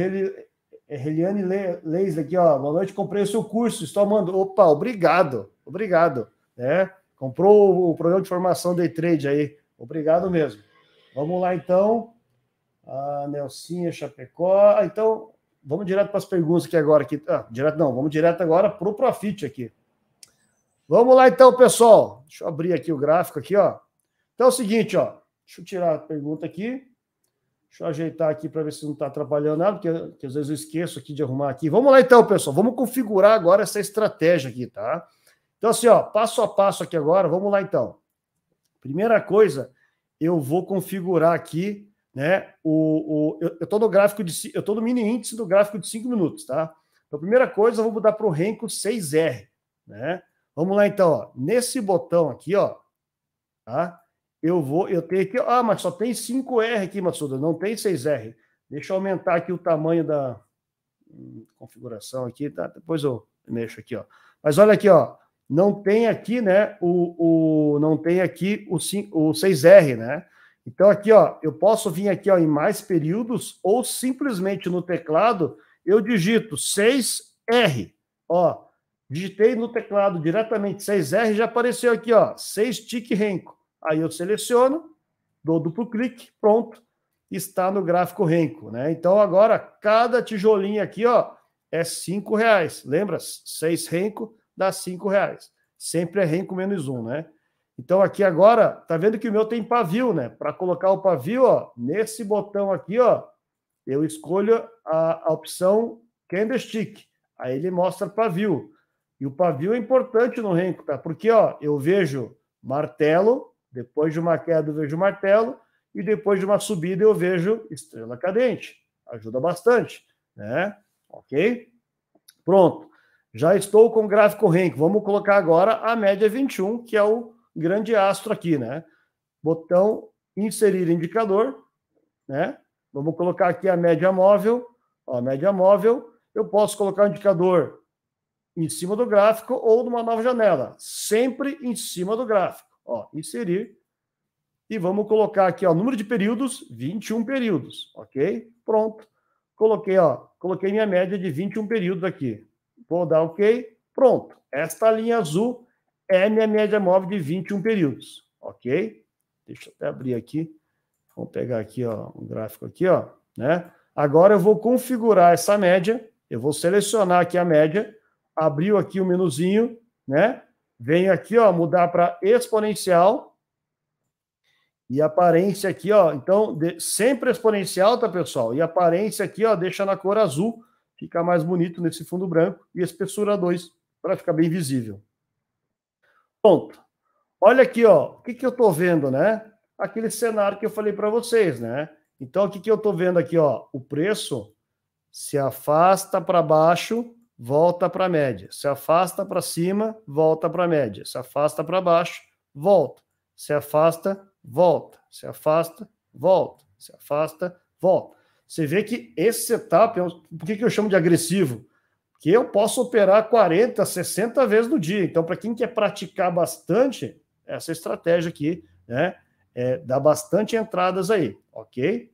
Heliane Leis aqui, ó. Boa noite, comprei o seu curso. Estou amando. Opa, obrigado. Obrigado. É, comprou o programa de formação Day Trade aí. Obrigado mesmo. Vamos lá, então. A Nelsinha Chapecó. Ah, então, vamos direto para as perguntas aqui agora. Aqui. Ah, direto não, vamos direto agora para o Profit aqui. Vamos lá então, pessoal. Deixa eu abrir aqui o gráfico aqui, ó. Então é o seguinte, ó. Deixa eu tirar a pergunta aqui. Deixa eu ajeitar aqui para ver se não está atrapalhando nada, porque, porque, às vezes eu esqueço aqui de arrumar aqui. Vamos lá então, pessoal. Vamos configurar agora essa estratégia aqui, tá? Então, assim, ó, passo a passo aqui agora. Vamos lá então. Primeira coisa, eu vou configurar aqui, né? O, o, eu estou no gráfico de. Eu estou no mini índice do gráfico de 5 minutos, tá? Então, primeira coisa, eu vou mudar para o Renko 6R, né? Vamos lá então, ó. nesse botão aqui, ó, tá? Eu vou, eu tenho aqui, ah, mas só tem 5R aqui, Matsuda, não tem 6R. Deixa eu aumentar aqui o tamanho da hum, configuração aqui, tá? Depois eu mexo aqui, ó. Mas olha aqui, ó, não tem aqui, né, o, o não tem aqui o, 5, o 6R, né? Então aqui, ó, eu posso vir aqui, ó, em mais períodos ou simplesmente no teclado eu digito 6R, ó, Digitei no teclado diretamente 6R, já apareceu aqui, ó, 6 tique Renko. Aí eu seleciono, dou duplo clique, pronto, está no gráfico Renko, né? Então agora cada tijolinho aqui, ó, é cinco reais. Lembra? 6 Renko dá cinco reais. Sempre é Renko menos um, né? Então aqui agora, tá vendo que o meu tem pavio, né? Para colocar o pavio, ó, nesse botão aqui, ó, eu escolho a, a opção Candlestick. Aí ele mostra pavio. E o pavio é importante no renco, tá? Porque, ó, eu vejo martelo, depois de uma queda eu vejo martelo, e depois de uma subida eu vejo estrela cadente. Ajuda bastante, né? Ok? Pronto. Já estou com o gráfico renco. Vamos colocar agora a média 21, que é o grande astro aqui, né? Botão inserir indicador, né? Vamos colocar aqui a média móvel. Ó, a média móvel, eu posso colocar o indicador em cima do gráfico ou numa nova janela. Sempre em cima do gráfico. Ó, inserir. E vamos colocar aqui, ó, número de períodos, 21 períodos, ok? Pronto. Coloquei, ó, coloquei minha média de 21 períodos aqui. Vou dar ok. Pronto. Esta linha azul é minha média móvel de 21 períodos, ok? Deixa eu até abrir aqui. Vamos pegar aqui, ó, um gráfico aqui, ó, né? Agora eu vou configurar essa média, eu vou selecionar aqui a média, abriu aqui o menuzinho, né? Venho aqui, ó, mudar para exponencial. E aparência aqui, ó, então, de, sempre exponencial, tá, pessoal? E aparência aqui, ó, deixa na cor azul, fica mais bonito nesse fundo branco, e espessura 2, para ficar bem visível. Pronto. Olha aqui, ó, o que, que eu tô vendo, né? aquele cenário que eu falei para vocês, né? Então, o que, que eu estou vendo aqui? Ó, o preço se afasta para baixo, volta para a média. Se afasta para cima, volta para a média. Se afasta para baixo, volta. Se afasta, volta. Se afasta, volta. Se afasta, volta. Você vê que esse setup, por que, que eu chamo de agressivo? Porque eu posso operar 40, 60 vezes no dia. Então, para quem quer praticar bastante, essa estratégia aqui, né? é, dá bastante entradas aí, ok?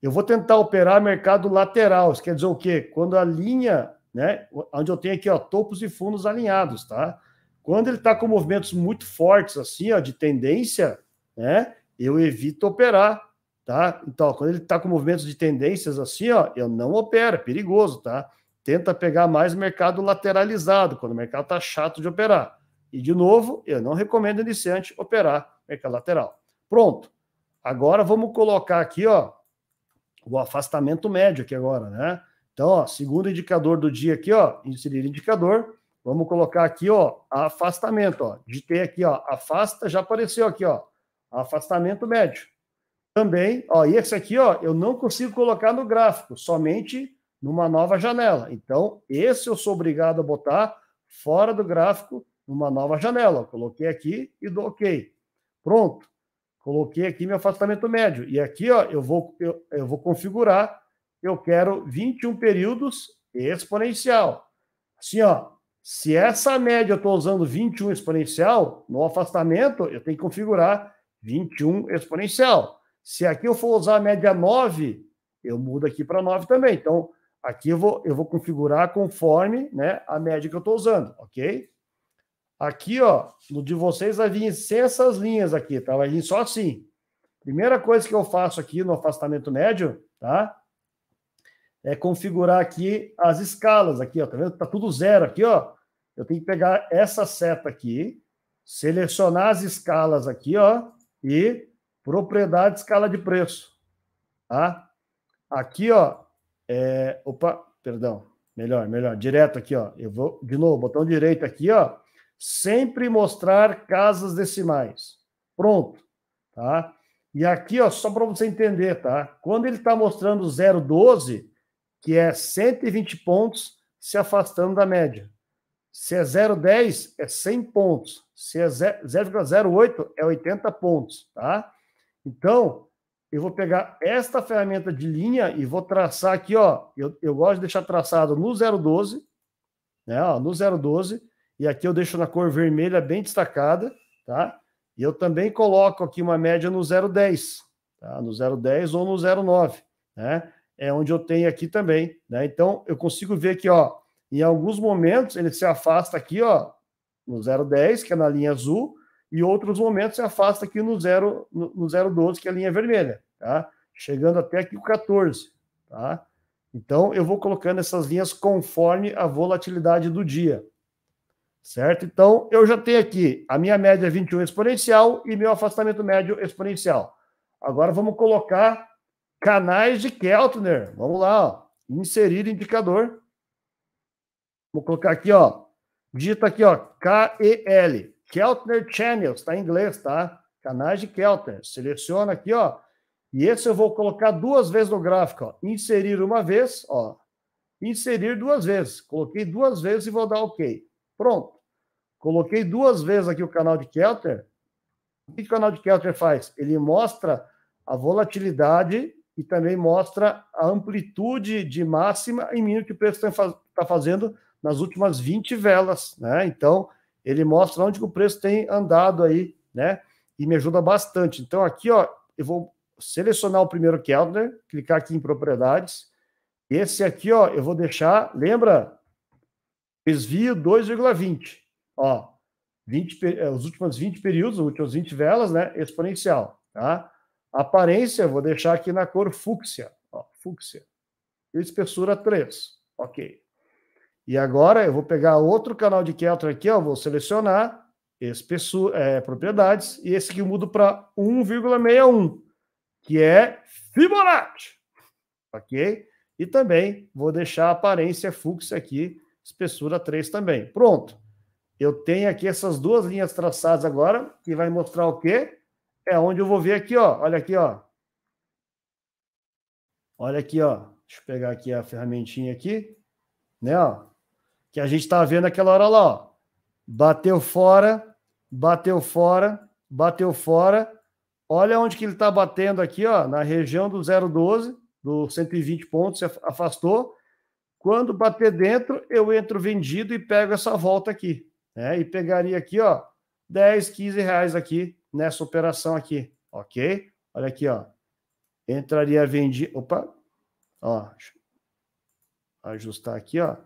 Eu vou tentar operar mercado lateral, isso quer dizer o quê? Quando a linha, né, onde eu tenho aqui, ó, topos e fundos alinhados, tá? Quando ele está com movimentos muito fortes, assim, ó, de tendência, né, eu evito operar, tá? Então, quando ele está com movimentos de tendências assim, ó, eu não opero, é perigoso, tá? Tenta pegar mais mercado lateralizado, quando o mercado está chato de operar. E, de novo, eu não recomendo iniciante operar mercado lateral. Pronto. Agora vamos colocar aqui, ó, o afastamento médio aqui agora, né? Então, ó, segundo indicador do dia aqui, ó, inserir indicador. Vamos colocar aqui, ó, afastamento, ó. Digitei aqui, ó, afasta, já apareceu aqui, ó, afastamento médio. Também, ó, e esse aqui, ó, eu não consigo colocar no gráfico, somente numa nova janela. Então, esse eu sou obrigado a botar fora do gráfico numa nova janela. Coloquei aqui e dou OK. Pronto. Coloquei aqui meu afastamento médio. E aqui, ó, eu vou, eu, eu vou configurar. Eu quero 21 períodos exponencial. Assim, ó, se essa média eu estou usando 21 exponencial, no afastamento eu tenho que configurar 21 exponencial. Se aqui eu for usar a média 9, eu mudo aqui para 9 também. Então, aqui eu vou, eu vou configurar conforme né, a média que eu estou usando, ok? Aqui, ó, no de vocês vai vir sem essas linhas aqui, tá? Vai vir só assim. Primeira coisa que eu faço aqui no afastamento médio, tá? É configurar aqui as escalas aqui, ó. Tá vendo? Tá tudo zero aqui, ó. Eu tenho que pegar essa seta aqui, selecionar as escalas aqui, ó, e propriedade escala de preço, tá? Aqui, ó, é... opa, perdão, melhor, melhor, direto aqui, ó. Eu vou, de novo, botão direito aqui, ó sempre mostrar casas decimais. Pronto, tá? E aqui, ó, só para você entender, tá? Quando ele está mostrando 0,12, que é 120 pontos se afastando da média. Se é 0,10, é 100 pontos. Se é 0,08, é 80 pontos, tá? Então, eu vou pegar esta ferramenta de linha e vou traçar aqui, ó. Eu, eu gosto de deixar traçado no 0,12, né? Ó, no 0,12 e aqui eu deixo na cor vermelha bem destacada, tá? E eu também coloco aqui uma média no 0,10, tá? No 0,10 ou no 0,9, né? É onde eu tenho aqui também, né? Então eu consigo ver que, ó, em alguns momentos ele se afasta aqui, ó, no 0,10, que é na linha azul, e outros momentos se afasta aqui no 0 no, no 0,12, que é a linha vermelha, tá? Chegando até aqui o 14, tá? Então eu vou colocando essas linhas conforme a volatilidade do dia, certo? Então, eu já tenho aqui a minha média 21 exponencial e meu afastamento médio exponencial. Agora vamos colocar canais de Keltner. Vamos lá, ó. inserir indicador. Vou colocar aqui, ó. Digita aqui, ó, K-E-L, Keltner Channels, está em inglês, tá? Canais de Keltner. Seleciona aqui, ó. E esse eu vou colocar duas vezes no gráfico, ó. Inserir uma vez, ó. Inserir duas vezes. Coloquei duas vezes e vou dar OK. Pronto. Coloquei duas vezes aqui o canal de Kelter. O que o canal de Kelter faz? Ele mostra a volatilidade e também mostra a amplitude de máxima e mínimo que o preço está tá fazendo nas últimas 20 velas, né? Então, ele mostra onde o preço tem andado aí, né? E me ajuda bastante. Então, aqui, ó, eu vou selecionar o primeiro Kellner, clicar aqui em propriedades. Esse aqui, ó, eu vou deixar, lembra? Desvio 2,20. Ó, 20, eh, os últimos 20 períodos, os últimos 20 velas, né? Exponencial, tá? Aparência, eu vou deixar aqui na cor fúcsia, ó, fúcsia. Espessura 3, ok. E agora eu vou pegar outro canal de Keltner aqui, ó, vou selecionar espessura, é, propriedades, e esse aqui eu mudo para 1,61, que é Fibonacci, ok? E também vou deixar a aparência fúcsia aqui, espessura 3 também. Pronto. Eu tenho aqui essas duas linhas traçadas agora, que vai mostrar o quê? É onde eu vou ver aqui, ó. Olha aqui, ó. Olha aqui, ó. Deixa eu pegar aqui a ferramentinha aqui, né, ó. Que a gente estava vendo aquela hora lá, ó. Bateu fora, bateu fora, bateu fora. Olha onde que ele está batendo aqui, ó, na região do 0,12, do 120 pontos, se afastou. Quando bater dentro, eu entro vendido e pego essa volta aqui né? E pegaria aqui, ó, 10, 15 reais aqui nessa operação aqui, ok? Olha aqui, ó. Entraria vendido. Opa! Ó, ajustar aqui, ó.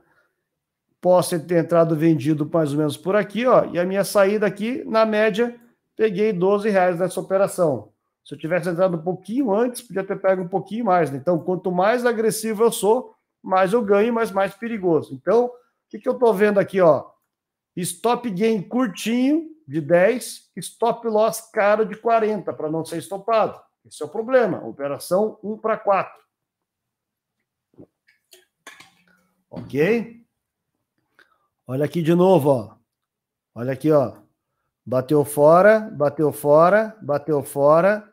Posso ter entrado vendido mais ou menos por aqui, ó. E a minha saída aqui, na média, peguei 12 reais nessa operação. Se eu tivesse entrado um pouquinho antes, podia ter pego um pouquinho mais. Né? Então, quanto mais agressivo eu sou, mais eu ganho, mas mais perigoso. Então, o que, que eu estou vendo aqui, ó? Stop gain curtinho, de 10, stop loss caro de 40, para não ser estopado. Esse é o problema. Operação 1 para 4. Ok? Olha aqui de novo, ó. Olha aqui, ó. Bateu fora, bateu fora, bateu fora,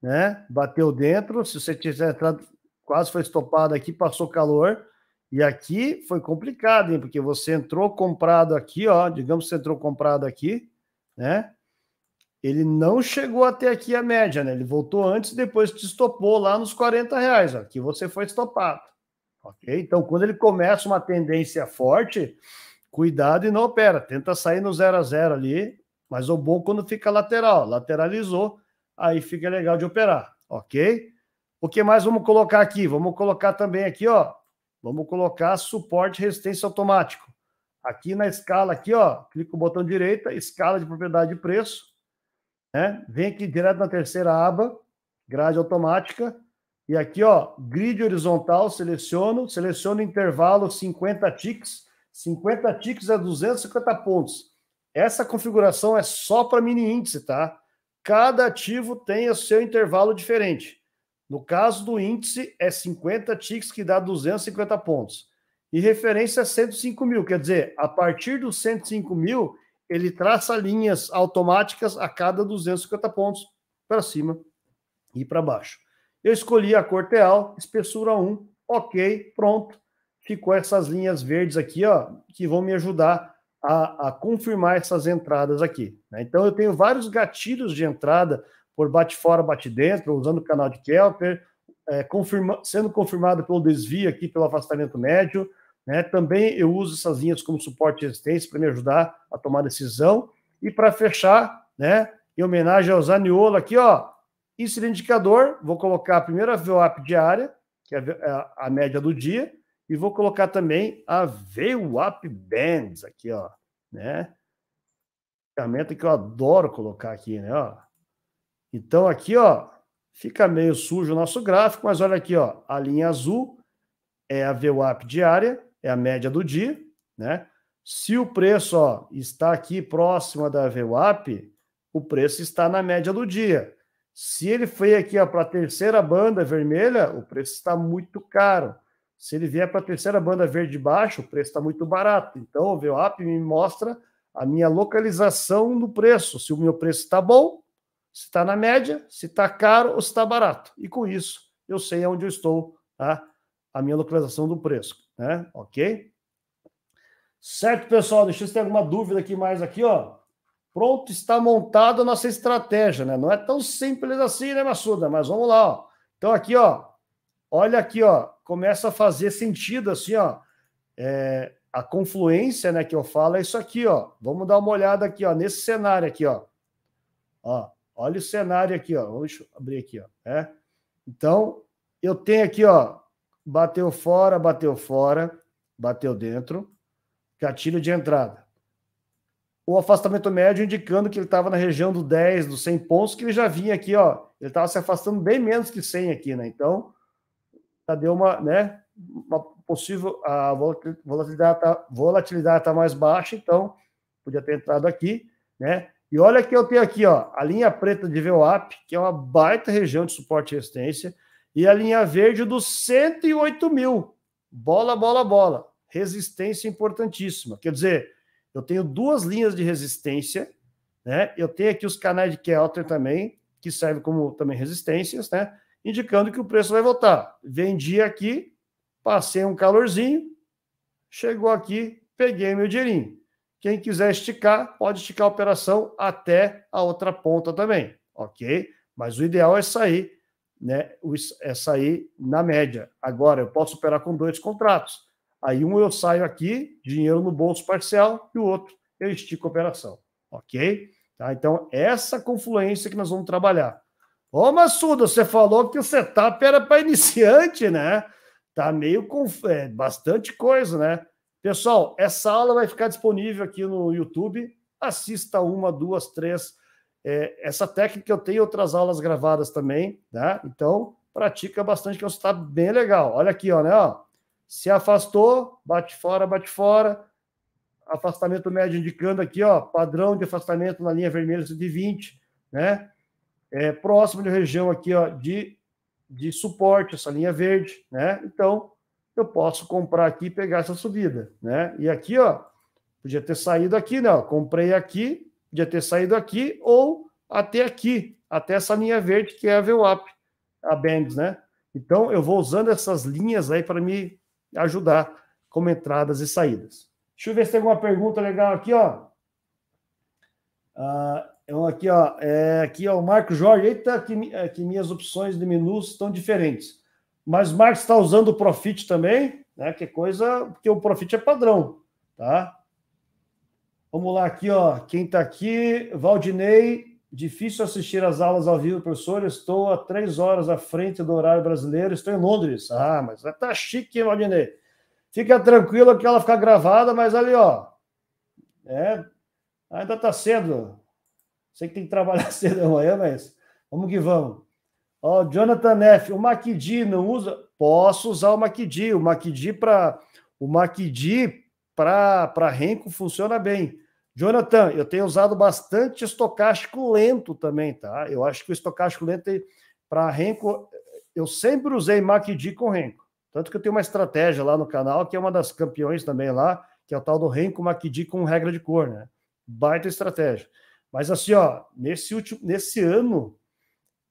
né? Bateu dentro. Se você tiver entrado, quase foi estopado aqui, passou calor. E aqui foi complicado, hein? Porque você entrou comprado aqui, ó. Digamos que você entrou comprado aqui, né? Ele não chegou até aqui a média, né? Ele voltou antes e depois te estopou lá nos 40 reais. Ó. Aqui você foi estopado. Ok? Então, quando ele começa uma tendência forte, cuidado e não opera. Tenta sair no 0 a 0 ali, mas o bom quando fica lateral. Lateralizou, aí fica legal de operar. Ok? O que mais vamos colocar aqui? Vamos colocar também aqui, ó Vamos colocar suporte resistência automático. Aqui na escala, aqui, ó, clica o botão direita, escala de propriedade de preço. Né? Vem aqui direto na terceira aba, grade automática. E aqui, ó, grid horizontal, seleciono, seleciono intervalo 50 ticks. 50 ticks é 250 pontos. Essa configuração é só para mini índice, tá? Cada ativo tem o seu intervalo diferente. No caso do índice, é 50 ticks que dá 250 pontos. E referência é 105 mil, quer dizer, a partir dos 105 mil, ele traça linhas automáticas a cada 250 pontos para cima e para baixo. Eu escolhi a cor teal, espessura 1, ok, pronto. Ficou essas linhas verdes aqui, ó, que vão me ajudar a, a confirmar essas entradas aqui. Né? Então, eu tenho vários gatilhos de entrada por bate fora, bate dentro, usando o canal de Kelper, é, confirma, sendo confirmado pelo desvio aqui, pelo afastamento médio. Né? Também eu uso essas linhas como suporte e resistência para me ajudar a tomar decisão. E para fechar, né, em homenagem ao Zaniolo aqui, ó, isso indicador, vou colocar a primeira VWAP diária, que é a, a média do dia, e vou colocar também a VWAP Bands aqui, ó, né? Ferramenta que eu adoro colocar aqui, né? Ó. Então, aqui, ó, fica meio sujo o nosso gráfico, mas olha aqui, ó, a linha azul é a VWAP diária, é a média do dia, né? Se o preço, ó, está aqui próximo da VWAP, o preço está na média do dia. Se ele foi aqui para a terceira banda vermelha, o preço está muito caro. Se ele vier para a terceira banda verde baixo, o preço está muito barato. Então, o VWAP me mostra a minha localização no preço. Se o meu preço está bom, se está na média, se está caro ou se está barato. E com isso, eu sei onde eu estou, tá? A minha localização do preço, né? Ok? Certo, pessoal? Deixa eu ver se tem alguma dúvida aqui mais aqui, ó. Pronto, está montada a nossa estratégia, né? Não é tão simples assim, né, Massuda? Mas vamos lá, ó. Então aqui, ó, olha aqui, ó, começa a fazer sentido assim, ó. É, a confluência, né, que eu falo é isso aqui, ó. Vamos dar uma olhada aqui, ó, nesse cenário aqui, ó. Ó, olha o cenário aqui, ó. Deixa eu abrir aqui, ó. É. Então, eu tenho aqui, ó, bateu fora, bateu fora, bateu dentro, gatilho de entrada. O afastamento médio indicando que ele estava na região do 10, dos 100 pontos, que ele já vinha aqui, ó. Ele estava se afastando bem menos que 100 aqui, né? Então, já deu uma, né, uma possível, a volatilidade está volatilidade tá mais baixa, então podia ter entrado aqui, né? E olha que eu tenho aqui, ó, a linha preta de VWAP, que é uma baita região de suporte e resistência, e a linha verde dos 108 mil. Bola, bola, bola. Resistência importantíssima. Quer dizer, eu tenho duas linhas de resistência, né? Eu tenho aqui os canais de Kelter também, que servem como também resistências, né? Indicando que o preço vai voltar. Vendi aqui, passei um calorzinho, chegou aqui, peguei meu dinheirinho. Quem quiser esticar, pode esticar a operação até a outra ponta também, ok? Mas o ideal é sair, né? É sair na média. Agora, eu posso operar com dois contratos. Aí um eu saio aqui, dinheiro no bolso parcial, e o outro eu estico a operação, ok? Tá? Então, essa confluência que nós vamos trabalhar. Ô, Massuda, você falou que o setup era para iniciante, né? Tá meio com é, bastante coisa, né? Pessoal, essa aula vai ficar disponível aqui no YouTube. Assista uma, duas, três. É, essa técnica eu tenho outras aulas gravadas também, né? Então, pratica bastante, que está bem legal. Olha aqui, ó, né? Ó, se afastou, bate fora, bate fora. Afastamento médio indicando aqui, ó, padrão de afastamento na linha vermelha de 20, né? É, próximo de região aqui, ó, de de suporte, essa linha verde, né? Então, eu posso comprar aqui e pegar essa subida, né? E aqui, ó, podia ter saído aqui, né? Comprei aqui, podia ter saído aqui ou até aqui, até essa linha verde que é a VWAP, a Bands, né? Então, eu vou usando essas linhas aí para me ajudar como entradas e saídas. Deixa eu ver se tem alguma pergunta legal aqui, ó. Então, aqui, ó, é, aqui, ó, o Marco Jorge, eita, que, é, que minhas opções de menus estão diferentes. Mas o Marcos está usando o Profit também, né? Que coisa, porque o Profit é padrão, tá? Vamos lá aqui, ó. Quem está aqui, Valdinei. Difícil assistir as aulas ao vivo, professor. Estou a três horas à frente do horário brasileiro. Estou em Londres. Ah, mas tá chique, Valdinei. Fica tranquilo que ela fica gravada, mas ali, ó. É, ainda está cedo. Sei que tem que trabalhar cedo amanhã, mas vamos que vamos. Ó, Jonathan Neff, o Maquidi não usa? Posso usar o Maquidi. O Maquidi para o Maquidi para Renko funciona bem. Jonathan, eu tenho usado bastante estocástico lento também, tá? Eu acho que o estocástico lento para Renko, eu sempre usei Maquidi com Renko. Tanto que eu tenho uma estratégia lá no canal, que é uma das campeões também lá, que é o tal do Renko Maquidi com regra de cor, né? Baita estratégia. Mas assim, ó, nesse último, nesse ano,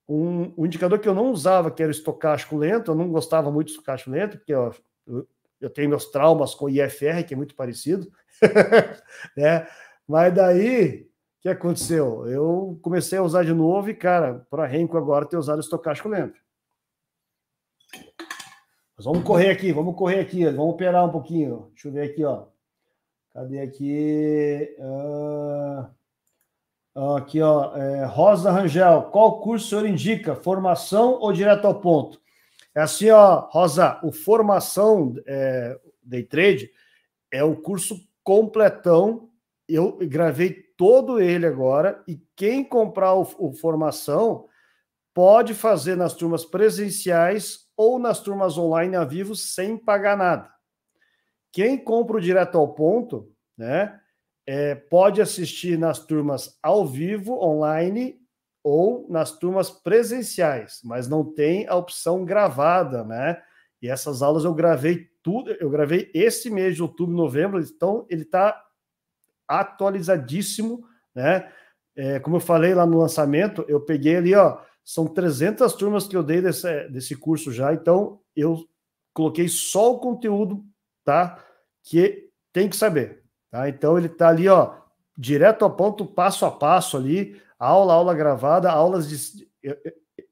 um, um indicador que eu não usava, que era o estocástico lento, eu não gostava muito do estocástico lento, porque ó, eu, eu tenho meus traumas com o IFR, que é muito parecido, né? Mas daí, o que aconteceu? Eu comecei a usar de novo e, cara, para Renko agora ter usado o estocástico lento. Mas vamos correr aqui, vamos correr aqui, vamos operar um pouquinho. Deixa eu ver aqui, ó. Cadê aqui? Uh... Aqui, ó, é, Rosa Rangel, qual curso o senhor indica? Formação ou direto ao ponto? É assim, ó, Rosa, o formação é, Day Trade é o curso completão. Eu gravei todo ele agora e quem comprar o, o formação pode fazer nas turmas presenciais ou nas turmas online a vivo sem pagar nada. Quem compra o direto ao ponto, né? É, pode assistir nas turmas ao vivo, online, ou nas turmas presenciais, mas não tem a opção gravada, né? E essas aulas eu gravei tudo, eu gravei esse mês de outubro, novembro, então ele está atualizadíssimo, né? É, como eu falei lá no lançamento, eu peguei ali, ó, são 300 turmas que eu dei desse, desse curso já, então eu coloquei só o conteúdo, tá? Que tem que saber, Tá? Então ele está ali, ó, direto ao ponto, passo a passo ali, aula, aula gravada, aulas de. Eu,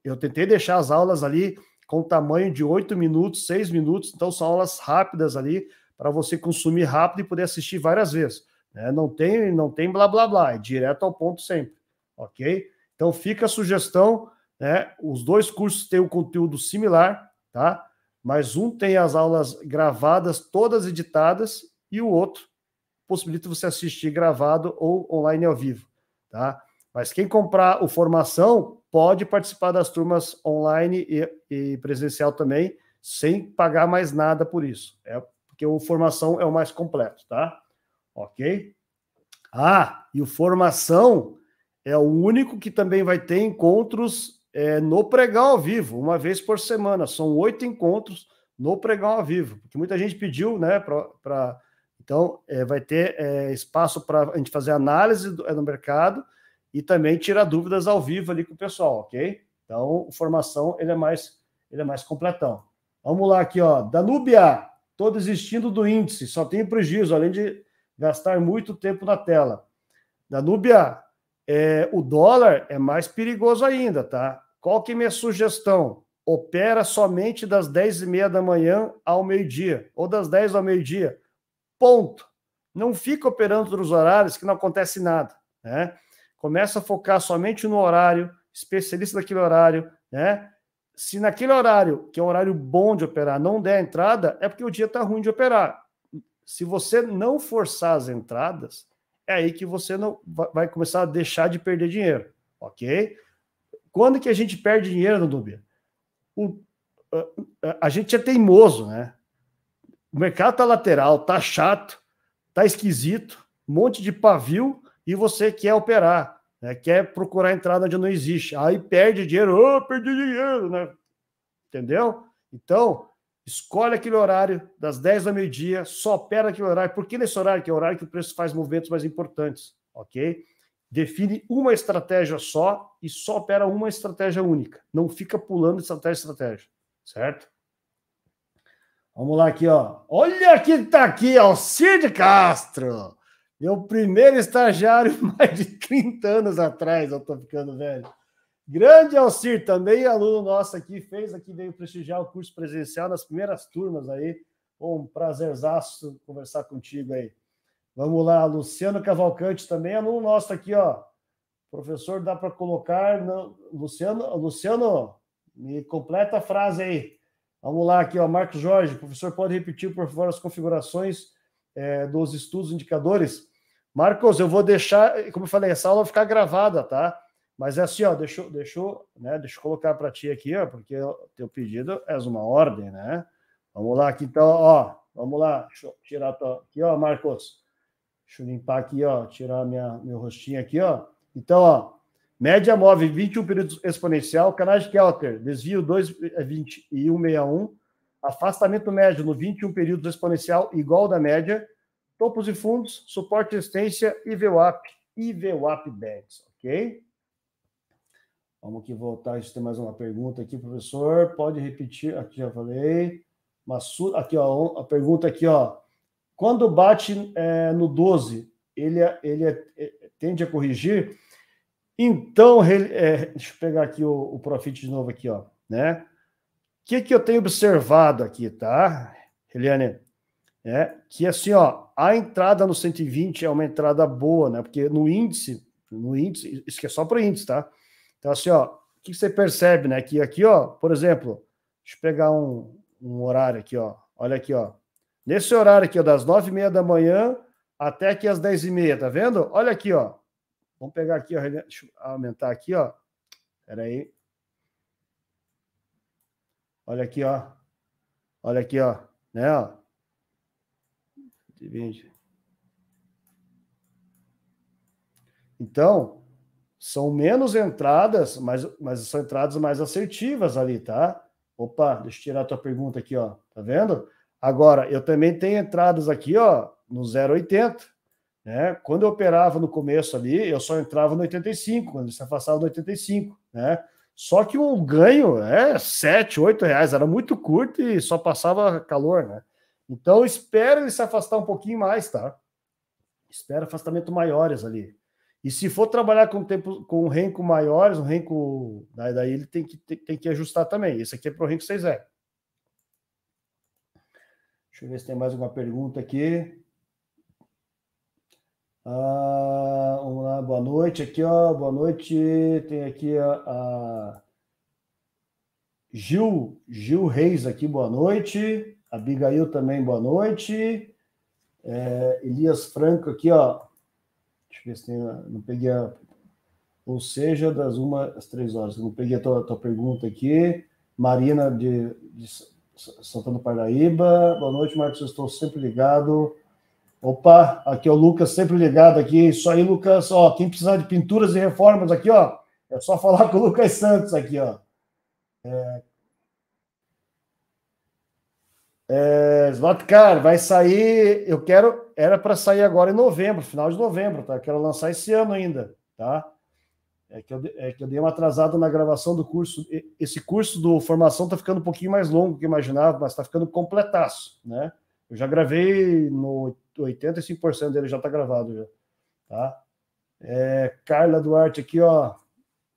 eu tentei deixar as aulas ali com tamanho de 8 minutos, 6 minutos, então são aulas rápidas ali para você consumir rápido e poder assistir várias vezes. Né? Não tem, não tem blá blá blá, é direto ao ponto sempre, ok? Então fica a sugestão, né? Os dois cursos têm um conteúdo similar, tá? Mas um tem as aulas gravadas, todas editadas, e o outro possibilita você assistir gravado ou online ao vivo, tá? Mas quem comprar o formação pode participar das turmas online e, e presencial também, sem pagar mais nada por isso. É porque o formação é o mais completo, tá? Ok? Ah, e o formação é o único que também vai ter encontros é, no pregão ao vivo, uma vez por semana. São oito encontros no pregão ao vivo, porque muita gente pediu, né, para. Então, é, vai ter é, espaço para a gente fazer análise do, é, do mercado e também tirar dúvidas ao vivo ali com o pessoal, ok? Então, formação ele é mais ele é mais completão. Vamos lá aqui, ó. Danúbia, estou desistindo do índice, só tenho prejuízo, além de gastar muito tempo na tela. Danúbia, é, o dólar é mais perigoso ainda, tá? Qual que é minha sugestão? Opera somente das 10 e meia da manhã ao meio-dia, ou das 10 ao meio-dia. Ponto. Não fica operando nos horários que não acontece nada, né? começa a focar somente no horário, especialista daquele horário, né? Se naquele horário, que é um horário bom de operar, não der entrada, é porque o dia está ruim de operar. Se você não forçar as entradas, é aí que você não vai começar a deixar de perder dinheiro, ok? Quando que a gente perde dinheiro no Dubia? O, a, a gente é teimoso, né? O mercado tá lateral, tá chato, tá esquisito, um monte de pavio, e você quer operar, né? quer procurar entrada onde não existe. Aí perde dinheiro, oh, perdi dinheiro, né? Entendeu? Então, escolhe aquele horário das 10 ao meio-dia, só opera aquele horário. Por que nesse horário? Que é o horário que o preço faz movimentos mais importantes, ok? Define uma estratégia só e só opera uma estratégia única. Não fica pulando estratégia estratégia, certo? Vamos lá aqui, ó. Olha quem tá aqui, Alcide Castro. Meu primeiro estagiário mais de 30 anos atrás, eu tô ficando velho. Grande Alcir, também aluno nosso aqui, fez aqui, veio prestigiar o curso presencial nas primeiras turmas aí. Um prazerzaço conversar contigo aí. Vamos lá, Luciano Cavalcante também, aluno nosso aqui, ó. Professor, dá para colocar. No... Luciano, Luciano, me completa a frase aí. Vamos lá, aqui, ó. Marcos Jorge, professor, pode repetir, por favor, as configurações é, dos estudos indicadores? Marcos, eu vou deixar, como eu falei, essa aula vai ficar gravada, tá? Mas é assim, ó, deixa, deixa, né, deixa eu colocar para ti aqui, ó, porque o teu pedido é uma ordem, né? Vamos lá aqui, então, ó, vamos lá, deixa eu tirar tua, aqui, ó, Marcos. Deixa eu limpar aqui, ó, tirar minha, meu rostinho aqui, ó. Então, ó, média móvel 21 períodos exponencial, canais de Kelter, desvio 2,20 e 1,61, afastamento médio no 21 períodos exponencial igual da média, topos e fundos, suporte e resistência e VWAP, e VWAP Bands, ok? Vamos aqui voltar, a gente tem mais uma pergunta aqui, professor, pode repetir, aqui já falei, aqui ó, a pergunta aqui ó, quando bate é, no 12, ele, é, ele é, é, tende a corrigir? Então, é, deixa eu pegar aqui o, o Profit de novo aqui, ó, né? O que, que eu tenho observado aqui, tá, Eliane? É que assim, ó, a entrada no 120 é uma entrada boa, né? Porque no índice, no índice, isso aqui é só para índice, tá? Então, assim, ó, o que você percebe, né? Que aqui, ó, por exemplo, deixa eu pegar um, um horário aqui, ó. Olha aqui, ó. Nesse horário aqui, ó, das nove e meia da manhã até aqui às dez e meia, tá vendo? Olha aqui, ó. Vamos pegar aqui, ó. Deixa eu aumentar aqui, ó. Espera aí. Olha aqui, ó. Olha aqui, ó. Né, ó. 120. Então, são menos entradas, mas, mas são entradas mais assertivas ali, tá? Opa, deixa eu tirar a tua pergunta aqui, ó. Tá vendo? Agora, eu também tenho entradas aqui, ó, no 0,80. Né? Quando eu operava no começo ali, eu só entrava no 85, quando se afastava no 85, né? Só que o ganho é 7, 8 reais, era muito curto e só passava calor, né? Então, espera ele se afastar um pouquinho mais, tá? Espera afastamento maiores ali. E se for trabalhar com tempo com renco maiores, um renco. Daí ele tem que, tem, tem que ajustar também. Esse aqui é para o renco 6E. Deixa eu ver se tem mais alguma pergunta aqui. Ah, vamos lá, boa noite. Aqui, ó, boa noite. Tem aqui a, a Gil, Gil Reis aqui, boa noite. Abigail também, boa noite. É, Elias Franco aqui, ó. Deixa eu ver se tem. Não peguei a. Ou seja, das uma às três horas. Não peguei a tua, tua pergunta aqui. Marina de, de Santana Paraíba. Boa noite, Marcos. estou sempre ligado. Opa, aqui é o Lucas, sempre ligado aqui. Isso aí, Lucas. Ó, quem precisar de pinturas e reformas aqui, ó, é só falar com o Lucas Santos aqui, ó. É, é, vai sair. Eu quero. Era para sair agora em novembro, final de novembro, tá? Eu quero lançar esse ano ainda, tá? É que, eu, é que eu dei uma atrasada na gravação do curso. Esse curso do formação tá ficando um pouquinho mais longo que eu imaginava, mas tá ficando completaço, né? Eu já gravei no 85% dele já tá gravado já, tá? É, Carla Duarte aqui, ó.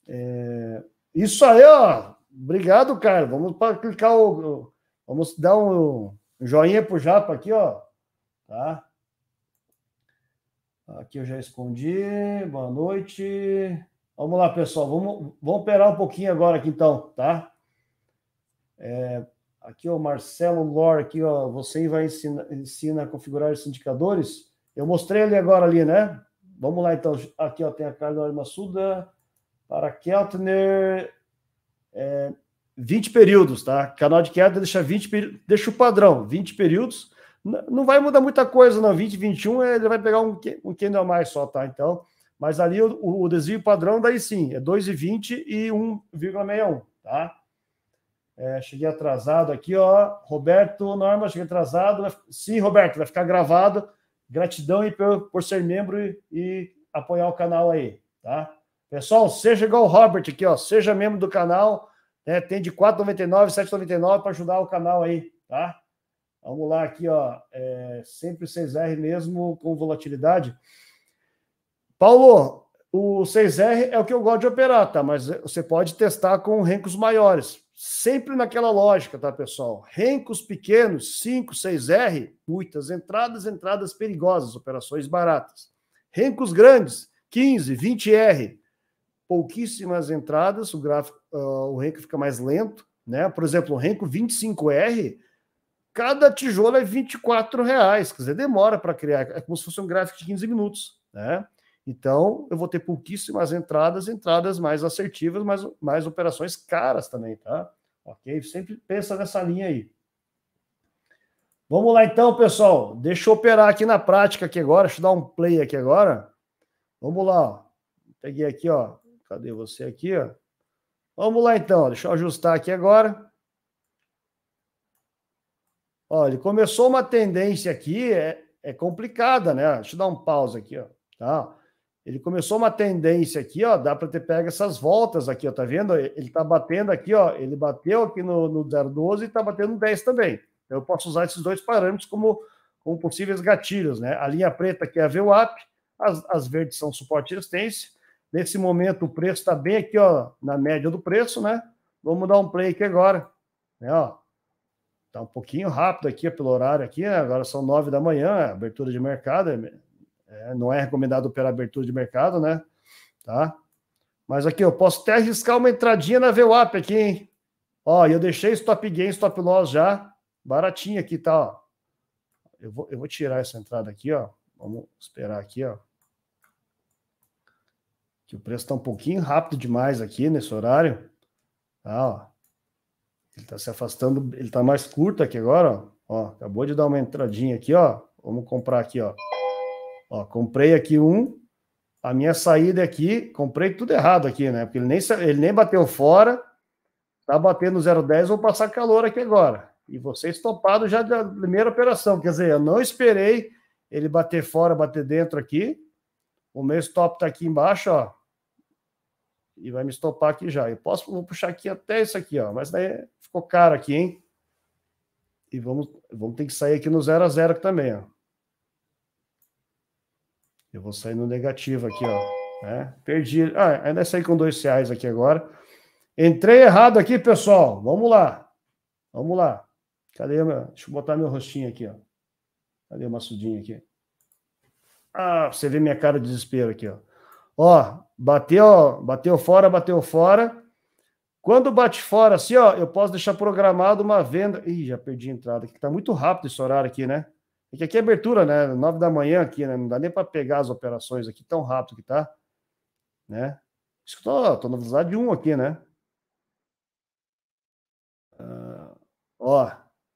É, isso aí, ó. Obrigado, Carla. Vamos para clicar o Vamos dar um joinha pro Japa aqui, ó. Tá? Aqui eu já escondi. Boa noite. Vamos lá, pessoal. Vamos, vamos operar um pouquinho agora aqui, então, tá? É, aqui, o Marcelo Lor, aqui, ó. Você vai ensinar ensina a configurar os indicadores. Eu mostrei ali agora ali, né? Vamos lá, então. Aqui, ó, tem a Carla Armassuda para Keltner. É, 20 períodos, tá? Canal de queda deixa 20 deixa o padrão, 20 períodos. Não vai mudar muita coisa, não. 20, 21, ele vai pegar um, um candle a mais só, tá? Então, mas ali o, o desvio padrão, daí sim, é 2,20 e 1,61, tá? É, cheguei atrasado aqui, ó. Roberto Norma, cheguei atrasado. Sim, Roberto, vai ficar gravado. Gratidão e por, por ser membro e, e apoiar o canal aí, tá? Pessoal, seja igual o Robert aqui, ó. Seja membro do canal né? Tem de 4,99, 7,99 para ajudar o canal aí, tá? Vamos lá aqui, ó. É, sempre 6R mesmo com volatilidade. Paulo, o 6R é o que eu gosto de operar, tá? Mas você pode testar com rencos maiores. Sempre naquela lógica, tá, pessoal? Rencos pequenos, 5, 6R, muitas entradas, entradas perigosas, operações baratas. Rencos grandes, 15, 20R, pouquíssimas entradas, o gráfico, uh, o renco fica mais lento, né? Por exemplo, o renco 25R, cada tijolo é 24 reais, quer dizer, demora para criar, é como se fosse um gráfico de 15 minutos, né? Então, eu vou ter pouquíssimas entradas, entradas mais assertivas, mas mais operações caras também, tá? Ok? Sempre pensa nessa linha aí. Vamos lá então, pessoal. Deixa eu operar aqui na prática aqui agora. Deixa eu dar um play aqui agora. Vamos lá. Peguei aqui, ó. Cadê você aqui, ó? Vamos lá então, deixa eu ajustar aqui agora. Olha, começou uma tendência aqui, é, é complicada, né? Deixa eu dar um pause aqui, ó. Tá? Ele começou uma tendência aqui, ó, dá para ter pego essas voltas aqui, ó, tá vendo? Ele tá batendo aqui, ó, ele bateu aqui no, no 0,12 e tá batendo no 10 também. Então, eu posso usar esses dois parâmetros como, como possíveis gatilhos, né? A linha preta aqui é a VWAP, as, as verdes são suporte e resistência, Nesse momento, o preço está bem aqui, ó, na média do preço, né? Vamos dar um play aqui agora. Né, ó. Tá um pouquinho rápido aqui pelo horário aqui, né? agora são nove da manhã, é abertura de mercado. É, não é recomendado operar abertura de mercado, né? Tá? Mas aqui eu posso até arriscar uma entradinha na VWAP aqui, hein? Ó, eu deixei stop gain, stop loss já, baratinho aqui, tá? Ó. Eu vou, eu vou tirar essa entrada aqui, ó. Vamos esperar aqui, ó que o preço está um pouquinho rápido demais aqui nesse horário. Tá, ó. Ele está se afastando, ele está mais curto aqui agora, ó. ó. Acabou de dar uma entradinha aqui, ó. Vamos comprar aqui, ó. Ó, comprei aqui um. A minha saída aqui, comprei tudo errado aqui, né? Porque ele nem, ele nem bateu fora. Tá batendo 0,10, vou passar calor aqui agora. E você estopado já da primeira operação. Quer dizer, eu não esperei ele bater fora, bater dentro aqui. O meu stop tá aqui embaixo, ó e vai me estopar aqui já. Eu posso vou puxar aqui até isso aqui, ó, mas daí ficou caro aqui, hein? E vamos, vamos ter que sair aqui no 0 a 0 também, ó. Eu vou sair no negativo aqui, ó. Né? Perdi. Ah, ainda saí com dois reais aqui agora. Entrei errado aqui, pessoal. Vamos lá. Vamos lá. Cadê meu? Deixa eu botar meu rostinho aqui, ó. Cadê o maçudinho aqui? Ah, você vê minha cara de desespero aqui, ó. Ó, bateu, bateu fora, bateu fora. Quando bate fora assim, ó, eu posso deixar programado uma venda. Ih, já perdi a entrada aqui. Tá muito rápido esse horário aqui, né? Porque aqui é abertura, né? Nove da manhã aqui, né? Não dá nem para pegar as operações aqui tão rápido que tá, né? Que tô, tô na velocidade de um aqui, né? Uh, ó,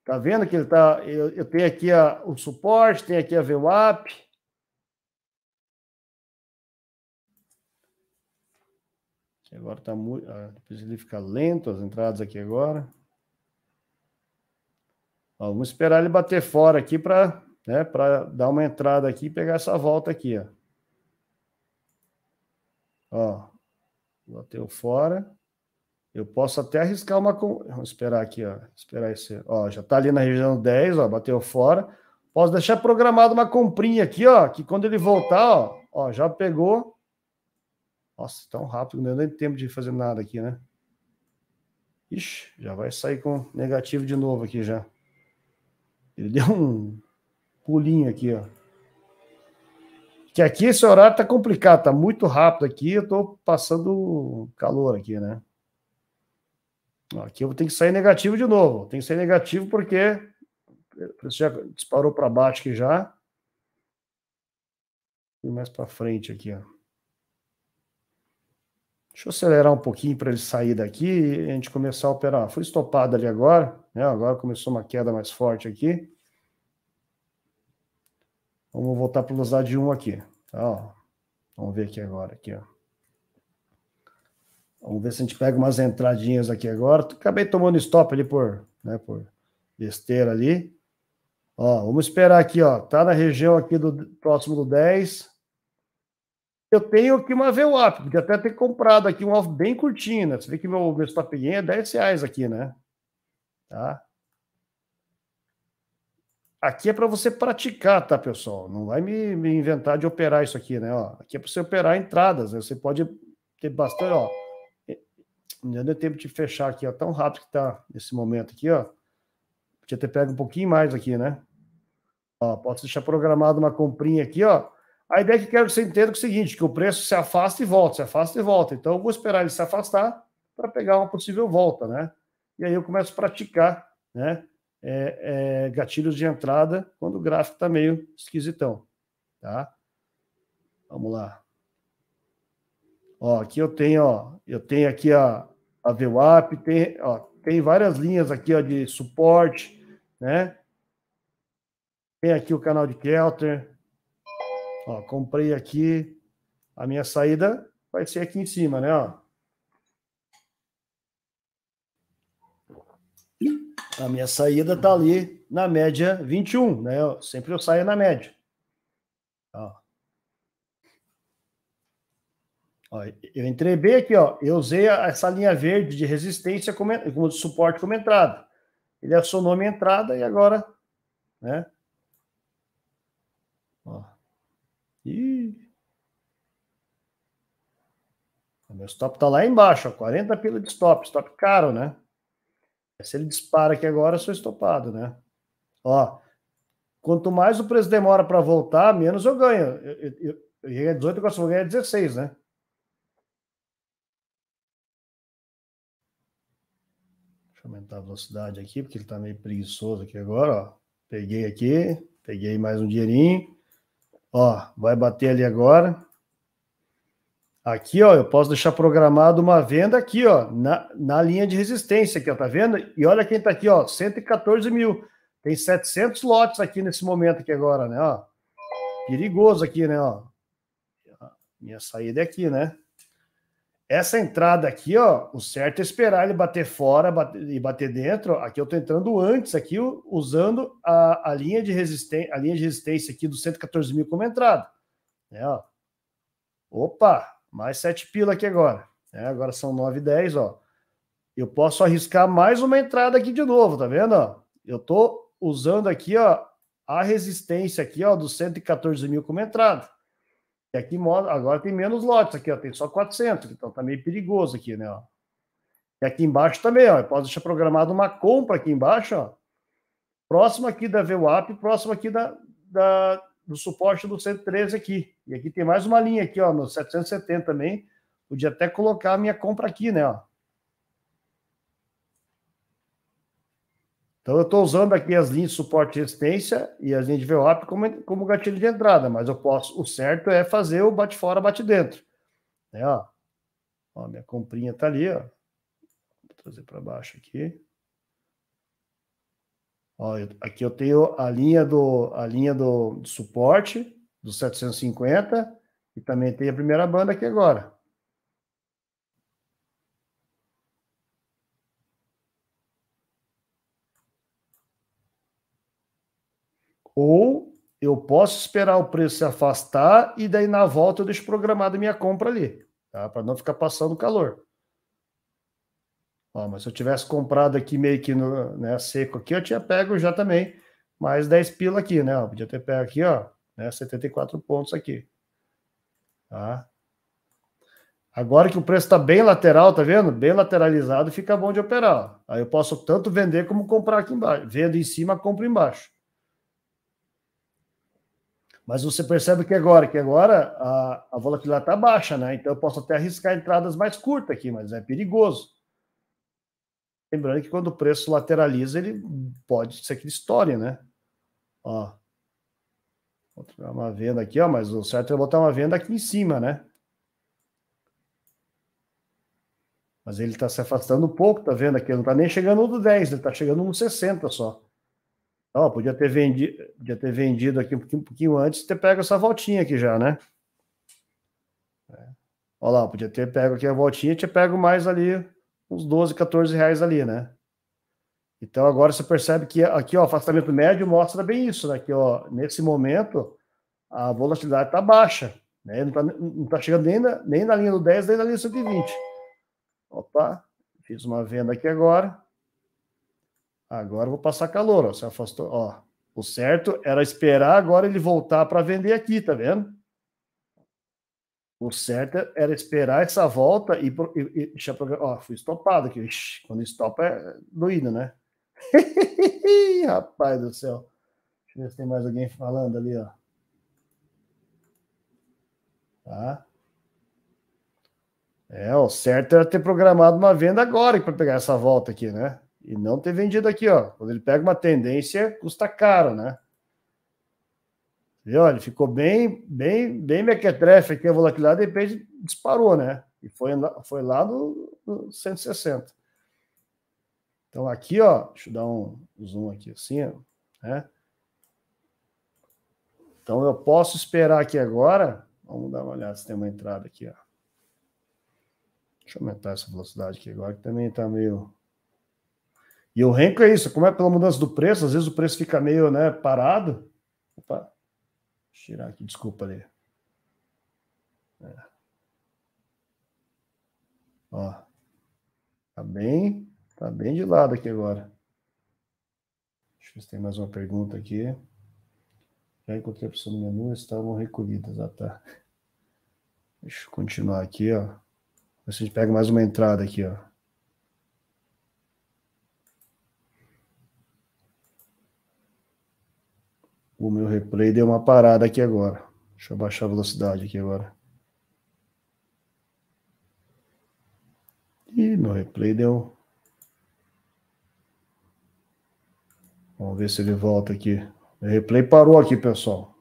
tá vendo que ele tá? Eu, eu tenho aqui a, o suporte, tem aqui a VWAP. Agora tá muito. Ah, depois ele fica lento as entradas aqui agora. Ó, vamos esperar ele bater fora aqui para né, para dar uma entrada aqui e pegar essa volta aqui, ó. Ó, bateu fora. Eu posso até arriscar uma. Vamos esperar aqui, ó. Esperar esse. Ó, já tá ali na região 10, ó, bateu fora. Posso deixar programado uma comprinha aqui, ó, que quando ele voltar, ó, ó já pegou. Nossa, tão rápido, não deu nem tempo de fazer nada aqui, né? Ixi, já vai sair com negativo de novo aqui já. Ele deu um pulinho aqui, ó. Que aqui esse horário tá complicado, tá muito rápido aqui, eu tô passando calor aqui, né? Aqui eu vou ter que sair negativo de novo. Tem que sair negativo porque já disparou para baixo aqui já. E mais para frente aqui, ó. Deixa eu acelerar um pouquinho para ele sair daqui e a gente começar a operar. Foi estopado ali agora, né? Agora começou uma queda mais forte aqui. Vamos voltar para velocidade 1 aqui. Tá, Vamos ver aqui agora. Aqui, ó. Vamos ver se a gente pega umas entradinhas aqui agora. Acabei tomando stop ali por, né, por besteira ali. Ó, vamos esperar aqui, ó. Tá na região aqui do próximo do 10. Eu tenho aqui uma VWAP, porque até ter comprado aqui um alvo bem curtinho, né? Você vê que meu, meu stop gain é 10 reais aqui, né? Tá? Aqui é para você praticar, tá, pessoal? Não vai me, me, inventar de operar isso aqui, né? Ó, aqui é para você operar entradas, né? Você pode ter bastante, ó. Não deu tempo de fechar aqui, ó. Tão rápido que tá nesse momento aqui, ó. Podia ter pego um pouquinho mais aqui, né? Ó, pode deixar programado uma comprinha aqui, ó. A ideia é que quero que você entenda é o seguinte, que o preço se afasta e volta, se afasta e volta. Então, eu vou esperar ele se afastar para pegar uma possível volta, né? E aí eu começo a praticar, né? É, é, gatilhos de entrada quando o gráfico está meio esquisitão, tá? Vamos lá. Ó, aqui eu tenho, ó, eu tenho aqui a, a VWAP, tem, ó, tem várias linhas aqui ó, de suporte, né? Tem aqui o canal de Kelter. Ó, comprei aqui. A minha saída vai ser aqui em cima, né? Ó. A minha saída está ali na média 21, né? Eu, sempre eu saio na média. Ó. Ó, eu entrei bem aqui, ó. Eu usei essa linha verde de resistência como, como de suporte como entrada. Ele acionou minha entrada e agora, né? Ó. Ih. O meu stop tá lá embaixo, ó, 40 pila de stop, stop caro, né? Se ele dispara aqui agora, eu sou estopado, né? Ó, quanto mais o preço demora para voltar, menos eu ganho. Eu, ganhei 18, agora vou ganhar 16, né? Deixa eu aumentar a velocidade aqui, porque ele está meio preguiçoso aqui agora, ó. Peguei aqui, peguei mais um dinheirinho. Ó, vai bater ali agora. Aqui, ó, eu posso deixar programado uma venda aqui, ó, na, na linha de resistência aqui, ó, tá vendo? E olha quem tá aqui, ó, 114 mil. Tem 700 lotes aqui nesse momento aqui agora, né, ó. Perigoso aqui, né, ó. Minha saída é aqui, né? Essa entrada aqui, ó, o certo é esperar ele bater fora bater, e bater dentro. Aqui eu tô entrando antes aqui, usando a, a linha de resistência, a linha de resistência aqui do 114 mil como entrada. Né, ó. Opa, mais sete pila aqui agora. É, agora são 9 e 10, ó. Eu posso arriscar mais uma entrada aqui de novo, tá vendo? Ó? Eu tô usando aqui, ó, a resistência aqui, ó, dos 114 mil como entrada. E aqui agora tem menos lotes aqui, ó, tem só 400, então tá meio perigoso aqui, né, ó. E aqui embaixo também, ó, eu posso deixar programado uma compra aqui embaixo, ó, próximo aqui da VWAP, próximo aqui da, da, do suporte do 113 aqui. E aqui tem mais uma linha aqui, ó, no 770 também, podia até colocar a minha compra aqui, né, ó. Então, eu estou usando aqui as linhas de suporte e resistência e as linhas de VWAP como, como gatilho de entrada, mas eu posso, o certo é fazer o bate fora, bate dentro. É, ó. ó minha comprinha está ali, ó. Vou trazer para baixo aqui. Ó, eu, aqui eu tenho a linha do a linha do, suporte do 750 e também tem a primeira banda aqui agora. Ou eu posso esperar o preço se afastar e daí na volta eu deixo programada minha compra ali, tá? Para não ficar passando calor. Ó, mas se eu tivesse comprado aqui meio que no, né, seco aqui, eu tinha pego já também mais 10 pila aqui, né? Podia ter pego aqui, ó, né, 74 pontos aqui. Tá? Agora que o preço está bem lateral, tá vendo? Bem lateralizado, fica bom de operar. Ó. Aí eu posso tanto vender como comprar aqui embaixo. Vendo em cima, compro embaixo. Mas você percebe que agora, que agora a, a volatilidade está baixa, né? Então eu posso até arriscar entradas mais curtas aqui, mas é perigoso. Lembrando que quando o preço lateraliza, ele pode ser que história, né? Ó. Vou uma venda aqui, ó, mas o certo é botar uma venda aqui em cima, né? Mas ele está se afastando um pouco, tá vendo aqui? Não está nem chegando no 10, ele está chegando no 60 só. Ó, podia ter vendido, podia ter vendido aqui um pouquinho, um pouquinho antes e ter pego essa voltinha aqui já, né? É. Olha lá, podia ter pego aqui a voltinha e tinha pego mais ali, uns 12, 14 reais ali, né? Então agora você percebe que aqui, ó, afastamento médio mostra bem isso, né? Que, ó, nesse momento a volatilidade está baixa, né? Não está tá chegando nem na, nem na linha do 10, nem na linha do 120. Opa, fiz uma venda aqui agora. Agora vou passar calor, ó. Se afastou, ó. O certo era esperar agora ele voltar para vender aqui, tá vendo? O certo era esperar essa volta e, e, e ó, fui estopado aqui. Ixi, quando estopa é doído, né? Rapaz do céu. Deixa eu ver se tem mais alguém falando ali, ó. Tá? É, o certo era ter programado uma venda agora para pegar essa volta aqui, né? E não ter vendido aqui, ó. Quando ele pega uma tendência, custa caro, né? Olha, ficou bem, bem, bem mequetrefe aqui a volatilidade, de repente disparou, né? E foi, foi lá no, no 160. Então aqui, ó, deixa eu dar um zoom aqui assim, né? Então eu posso esperar aqui agora. Vamos dar uma olhada se tem uma entrada aqui, ó. Deixa eu aumentar essa velocidade aqui agora, que também está meio e o renco é isso, como é pela mudança do preço, às vezes o preço fica meio né, parado. Opa, tirar aqui, desculpa ali. É. Ó, tá bem, tá bem de lado aqui agora. Deixa eu ver se tem mais uma pergunta aqui. Já encontrei a opção no menu, estavam recolhidas. Ah, tá. Deixa eu continuar aqui, ó. Ver a gente pega mais uma entrada aqui, ó. O meu replay deu uma parada aqui agora. Deixa eu baixar a velocidade aqui agora. E meu replay deu. Vamos ver se ele volta aqui. O replay parou aqui, pessoal.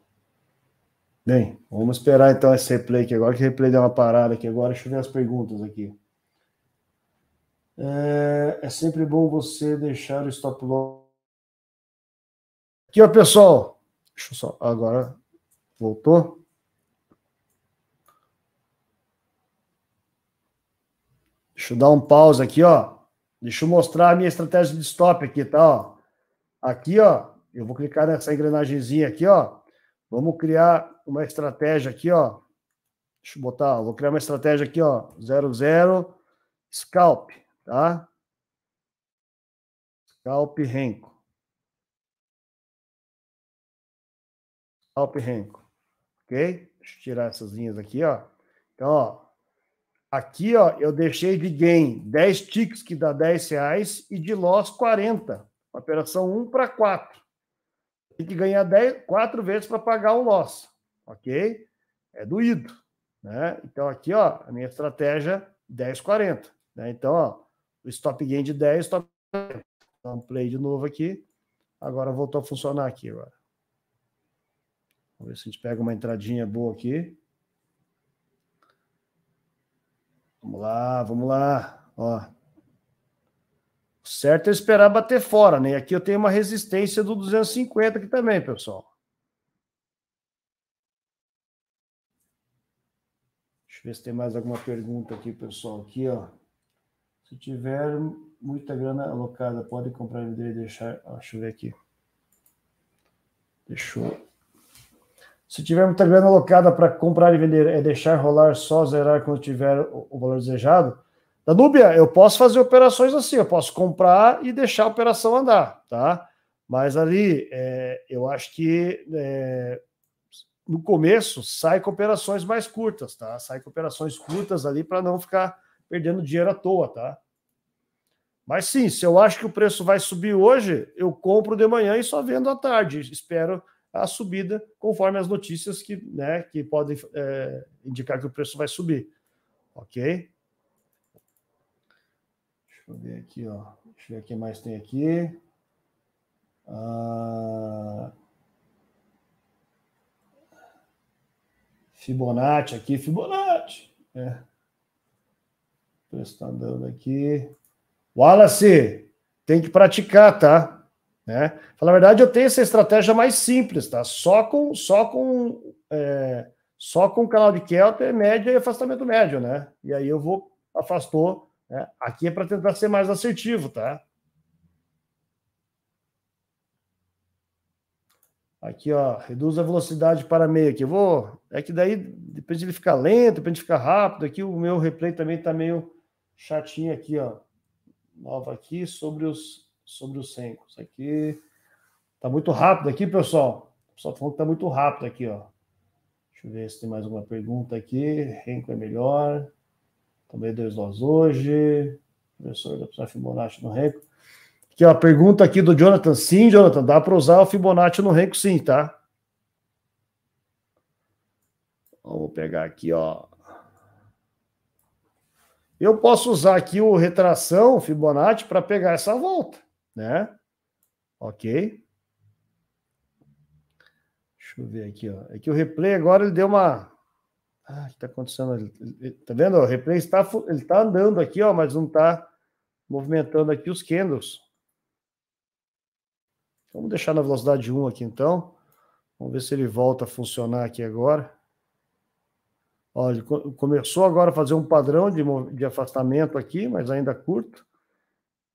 Bem, vamos esperar então esse replay aqui agora, que o replay deu uma parada aqui agora. Deixa eu ver as perguntas aqui. É, é sempre bom você deixar o stop loss. Aqui, ó, pessoal. Deixa eu só. Agora voltou. Deixa eu dar um pause aqui, ó. Deixa eu mostrar a minha estratégia de stop aqui, tá? Ó. Aqui, ó, eu vou clicar nessa engrenagemzinha aqui, ó. Vamos criar uma estratégia aqui, ó. Deixa eu botar, ó. vou criar uma estratégia aqui, ó. 00 scalp, tá? Scalp Renko. Alp Renko. Ok? Deixa eu tirar essas linhas aqui, ó. Então, ó, aqui, ó, eu deixei de gain 10 ticks, que dá 10 reais, e de loss 40. Operação 1 para 4. Tem que ganhar 10, 4 vezes para pagar o loss, ok? É doído, né? Então, aqui, ó, a minha estratégia 10, 40. Né? Então, ó, o stop gain de 10, stop Então, play de novo aqui. Agora voltou a funcionar aqui agora. Vamos ver se a gente pega uma entradinha boa aqui. Vamos lá, vamos lá. Ó. O certo é esperar bater fora, né? Aqui eu tenho uma resistência do 250 aqui também, pessoal. Deixa eu ver se tem mais alguma pergunta aqui, pessoal. Aqui, ó. Se tiver muita grana alocada, pode comprar e deixar. Ó, deixa eu ver aqui. Deixa eu se tiver muita grana alocada para comprar e vender, é deixar rolar só zerar quando tiver o valor desejado. Danúbia, eu posso fazer operações assim, eu posso comprar e deixar a operação andar, tá? Mas ali, é, eu acho que é, no começo sai com operações mais curtas, tá? Sai com operações curtas ali para não ficar perdendo dinheiro à toa, tá? Mas sim, se eu acho que o preço vai subir hoje, eu compro de manhã e só vendo à tarde. Espero a subida, conforme as notícias que, né, que podem é, indicar que o preço vai subir. Ok? Deixa eu ver aqui, ó. Deixa eu ver o que mais tem aqui. Ah... Fibonacci aqui, Fibonacci. É. O preço está andando aqui. Wallace, tem que praticar, tá? Né? Na verdade, eu tenho essa estratégia mais simples, tá? Só com só com é, só com canal de Kelter, média e afastamento médio, né? E aí eu vou afastou. Né? Aqui é para tentar ser mais assertivo, tá? Aqui, ó, reduz a velocidade para meio aqui. Eu vou. É que daí depende de ele ficar lento, depende de ficar rápido. Aqui o meu replay também tá meio chatinho aqui, ó. Nova aqui sobre os sobre os Sencos. Aqui tá muito rápido aqui, pessoal. O pessoal tá falando que tá muito rápido aqui, ó. Deixa eu ver se tem mais alguma pergunta aqui. Renko é melhor. Também dois nós hoje. Professor da Fibonacci no Renko. Aqui, ó, pergunta aqui do Jonathan. Sim, Jonathan, dá para usar o Fibonacci no Renko, sim, tá? Vamos pegar aqui, ó. Eu posso usar aqui o retração Fibonacci para pegar essa volta né? Ok. Deixa eu ver aqui, ó. É que o replay agora ele deu uma. Ah, o que está acontecendo? Tá vendo? O replay está, ele está andando aqui, ó, mas não está movimentando aqui os candles. Vamos deixar na velocidade 1 aqui então. Vamos ver se ele volta a funcionar aqui agora. Ele começou agora a fazer um padrão de, de afastamento aqui, mas ainda curto.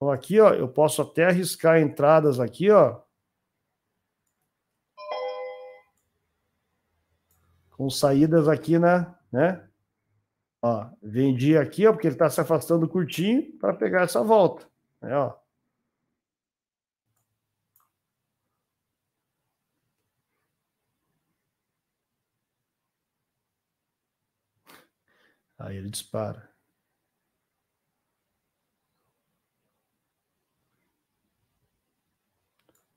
Então aqui, ó, eu posso até arriscar entradas aqui, ó. Com saídas aqui na, né? Ó, vendi aqui, ó, porque ele está se afastando curtinho para pegar essa volta, né, ó. Aí ele dispara.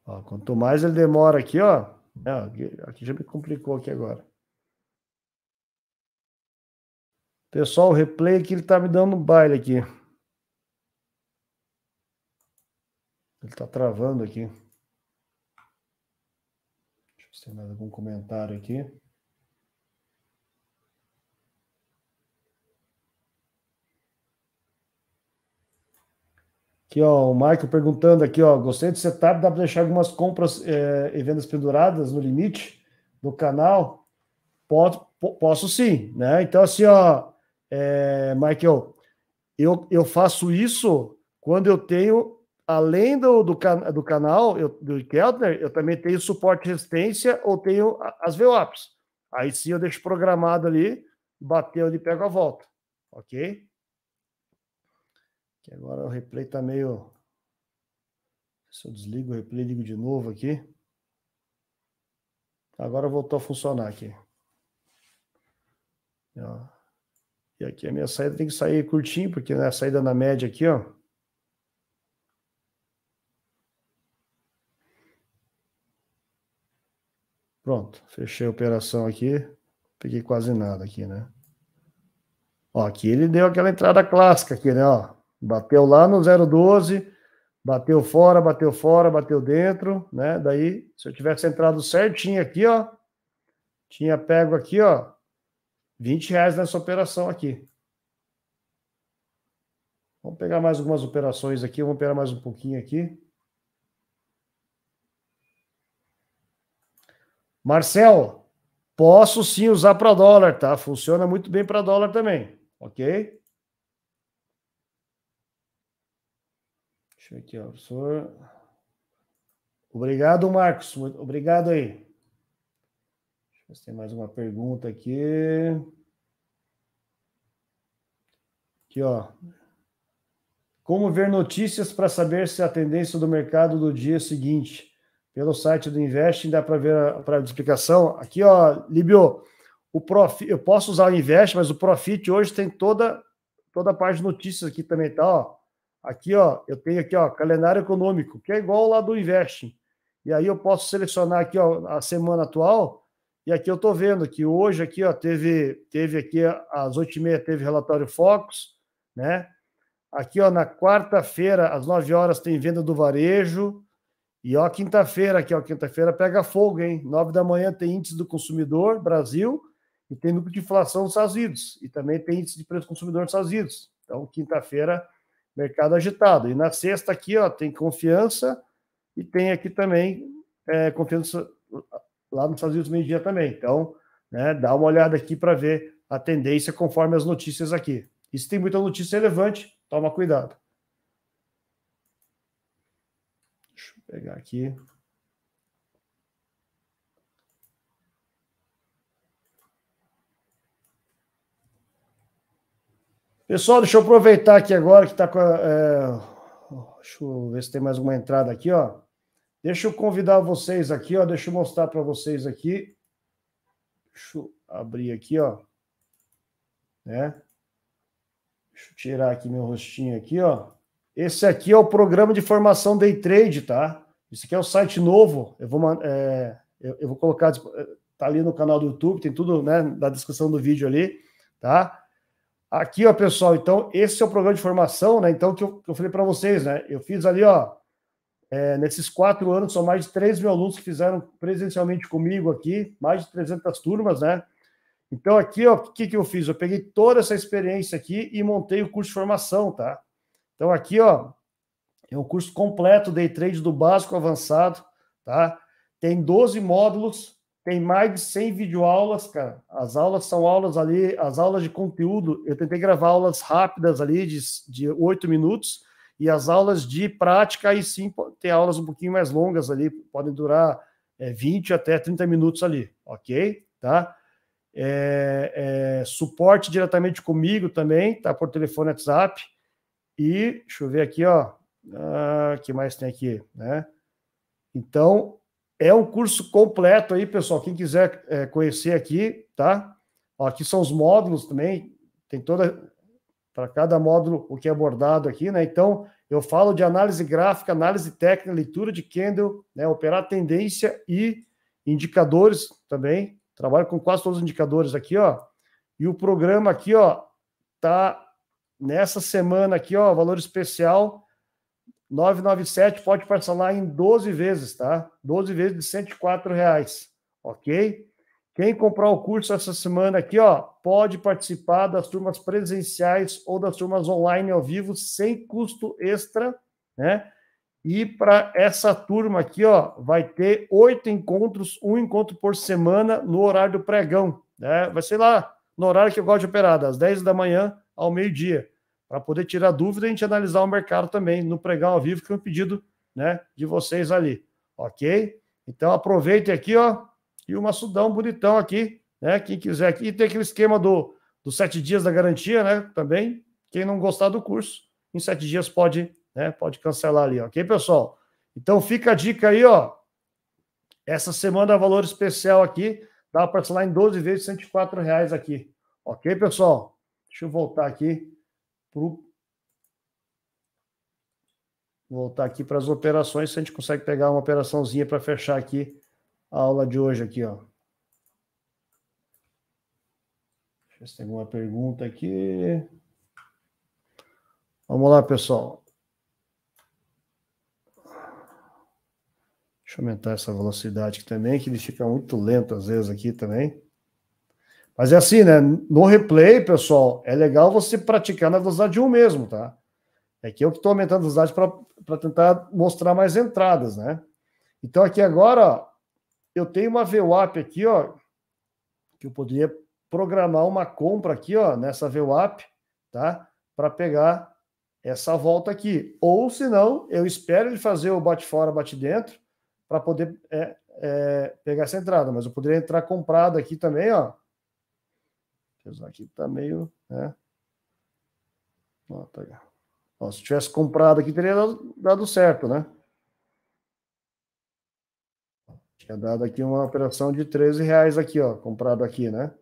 Ó, quanto mais ele demora aqui, ó. É, aqui já me complicou aqui agora. Pessoal, o replay aqui ele tá me dando um baile aqui. Ele tá travando aqui. Deixa eu ver se tem mais algum comentário aqui. Aqui, ó, o Michael perguntando aqui, ó, gostei do setup, dá para deixar algumas compras é, e vendas penduradas no limite do canal? Posso, posso sim, né? Então, assim, ó, é, Michael, eu, eu faço isso quando eu tenho, além do, do, do canal eu, do Keltner, eu também tenho suporte resistência ou tenho as VWAPs. Aí sim eu deixo programado ali, bateu ali, pego a volta, ok? Que agora o replay está meio. Se eu desligo o replay, ligo de novo aqui. Agora voltou a funcionar aqui. Ó. E aqui a minha saída tem que sair curtinho, porque né, a saída na média aqui, ó. Pronto, fechei a operação aqui. Peguei quase nada aqui, né? Ó, aqui ele deu aquela entrada clássica aqui, né? Ó, bateu lá no 012, bateu fora, bateu fora, bateu dentro, né? Daí, se eu tivesse entrado certinho aqui, ó, tinha pego aqui, ó, 20 reais nessa operação aqui. Vamos pegar mais algumas operações aqui, vamos pegar mais um pouquinho aqui. Marcel, posso sim usar para dólar, tá? Funciona muito bem para dólar também, ok? Deixa eu aqui, ó, professor. Obrigado, Marcos. Obrigado aí. Deixa eu ver se tem mais uma pergunta aqui. Aqui, ó. Como ver notícias para saber se a tendência do mercado do dia seguinte? pelo site do Invest, dá para ver a, a explicação. Aqui, ó, Libio, o Profit, eu posso usar o Invest, mas o Profit hoje tem toda toda a parte de notícias aqui também, tá? Ó. Aqui, ó, eu tenho aqui, ó, calendário econômico, que é igual lá do Invest. E aí eu posso selecionar aqui, ó, a semana atual, e aqui eu tô vendo que hoje aqui, ó, teve teve aqui às oito e meia teve relatório Focus, né? Aqui, ó, na quarta-feira, às nove horas, tem venda do varejo, e ó, quinta-feira, aqui, ó, quinta-feira pega fogo, hein? Nove da manhã tem índice do consumidor, Brasil, e tem núcleo de inflação nos Estados Unidos. E também tem índice de preço do consumidor nos Estados Unidos. Então, quinta-feira, mercado agitado. E na sexta aqui, ó, tem confiança e tem aqui também é, confiança lá nos Estados Unidos meio-dia também. Então, né, dá uma olhada aqui para ver a tendência conforme as notícias aqui. E se tem muita notícia relevante, toma cuidado. pegar aqui. Pessoal, deixa eu aproveitar aqui agora que está com a, é, deixa eu ver se tem mais uma entrada aqui, ó. Deixa eu convidar vocês aqui, ó. Deixa eu mostrar para vocês aqui. Deixa eu abrir aqui, ó. Né? Deixa eu tirar aqui meu rostinho aqui, ó. Esse aqui é o programa de formação Day Trade, tá? Isso aqui é o site novo. Eu vou, é, eu, vou colocar, tá ali no canal do YouTube, tem tudo, né, na descrição do vídeo ali, tá? Aqui, ó, pessoal, então, esse é o programa de formação, né? Então, que eu, que eu falei para vocês, né? Eu fiz ali, ó, é, nesses quatro anos, são mais de 3 mil alunos que fizeram presencialmente comigo aqui, mais de 300 turmas, né? Então, aqui, ó, o que, que eu fiz? Eu peguei toda essa experiência aqui e montei o curso de formação, tá? Então, aqui, ó, é um curso completo Day Trade do básico avançado, tá? Tem 12 módulos, tem mais de 100 videoaulas, cara. As aulas são aulas ali, as aulas de conteúdo, eu tentei gravar aulas rápidas ali de, de 8 minutos, e as aulas de prática, aí sim, tem aulas um pouquinho mais longas ali, podem durar é, 20 até 30 minutos ali, ok? Tá? É, é, suporte diretamente comigo também, tá? Por telefone WhatsApp. E deixa eu ver aqui, ó. Ah, que mais tem aqui, né? Então, é um curso completo aí, pessoal. Quem quiser é, conhecer aqui, tá? Ó, aqui são os módulos também. Tem toda para cada módulo o que é abordado aqui, né? Então, eu falo de análise gráfica, análise técnica, leitura de candle, né? Operar tendência e indicadores também. Trabalho com quase todos os indicadores aqui, ó. E o programa aqui, ó, tá nessa semana aqui, ó, valor especial 997 pode parcelar em 12 vezes, tá? 12 vezes de 104 reais, ok? Quem comprar o curso essa semana aqui, ó, pode participar das turmas presenciais ou das turmas online ao vivo sem custo extra, né? E para essa turma aqui, ó, vai ter oito encontros, um encontro por semana no horário do pregão, né? Vai ser lá no horário que eu gosto de operar, das 10 da manhã ao meio-dia para poder tirar dúvida e a gente analisar o mercado também no pregão ao vivo, que é um pedido né, de vocês ali. Ok? Então aproveitem aqui, ó, e o maçudão bonitão aqui, né? Quem quiser aqui, e tem aquele esquema do, dos sete dias da garantia, né? Também. Quem não gostar do curso, em sete dias pode, né? Pode cancelar ali, ok, pessoal? Então fica a dica aí, ó. Essa semana valor especial aqui, dá para parcelar em 12 vezes 104 reais aqui, Ok, pessoal? Deixa eu voltar aqui pro voltar aqui para as operações, se a gente consegue pegar uma operaçãozinha para fechar aqui a aula de hoje aqui, ó. Deixa eu ver se tem alguma pergunta aqui. Vamos lá, pessoal. Deixa eu aumentar essa velocidade aqui também, que ele fica muito lento às vezes aqui também. Mas é assim, né? No replay, pessoal, é legal você praticar na velocidade de um mesmo, tá? É que eu que estou aumentando a velocidade para tentar mostrar mais entradas, né? Então aqui agora, ó, eu tenho uma VWAP aqui, ó, que eu poderia programar uma compra aqui, ó, nessa VWAP, tá? Para pegar essa volta aqui. Ou, se não, eu espero ele fazer o bate fora, bate dentro, para poder é, é, pegar essa entrada. Mas eu poderia entrar comprado aqui também, ó. Apesar aqui tá meio, né? Ó, tá ó, se tivesse comprado aqui, teria dado, dado certo, né? Tinha dado aqui uma operação de 13 reais aqui, ó, comprado aqui, né?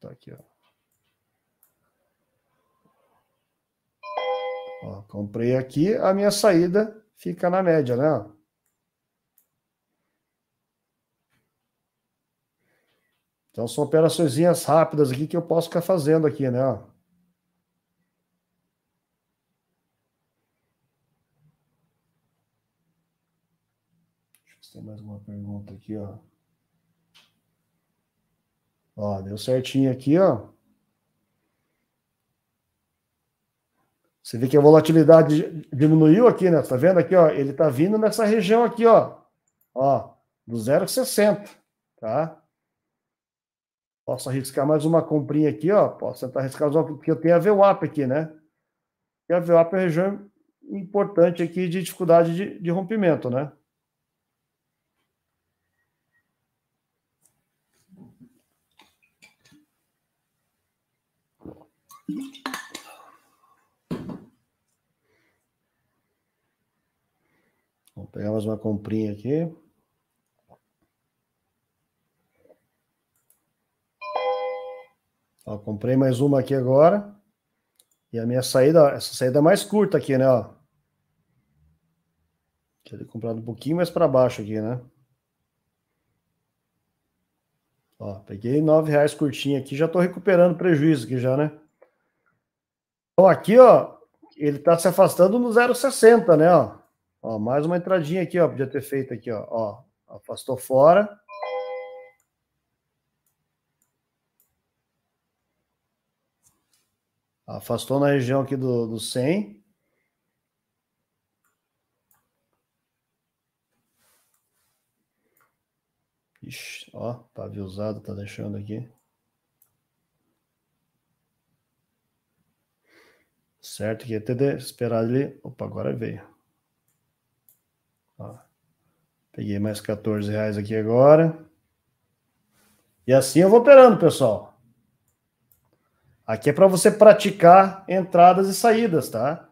Tá aqui, ó. ó. Comprei aqui, a minha saída fica na média, né? Então são operações rápidas aqui que eu posso ficar fazendo aqui, né? Deixa eu ver se tem mais uma pergunta aqui, ó. Ó, deu certinho aqui, ó. Você vê que a volatilidade diminuiu aqui, né? Tá vendo aqui, ó? Ele tá vindo nessa região aqui, ó. Ó, do 0,60, tá? Posso arriscar mais uma comprinha aqui, ó. Posso tentar arriscar mais uma, porque eu tenho a VWAP aqui, né? E a VWAP é uma região importante aqui de dificuldade de, de rompimento, né? Vamos pegar mais uma comprinha aqui. Ó, comprei mais uma aqui agora. E a minha saída, essa saída é mais curta aqui, né? Ó. Queria comprado um pouquinho mais para baixo aqui, né? Ó, peguei nove reais curtinho aqui, já estou recuperando prejuízo aqui já, né? Então aqui, ó, ele está se afastando no 0,60, né? Ó. ó, mais uma entradinha aqui, ó, podia ter feito aqui, ó, ó afastou fora. Afastou na região aqui do, do 100. Ixi, ó, pavio usado tá deixando aqui. Certo que ia ter esperado ele. Opa, agora veio. Ó, peguei mais 14 reais aqui agora. E assim eu vou operando, pessoal. Aqui é para você praticar entradas e saídas, tá?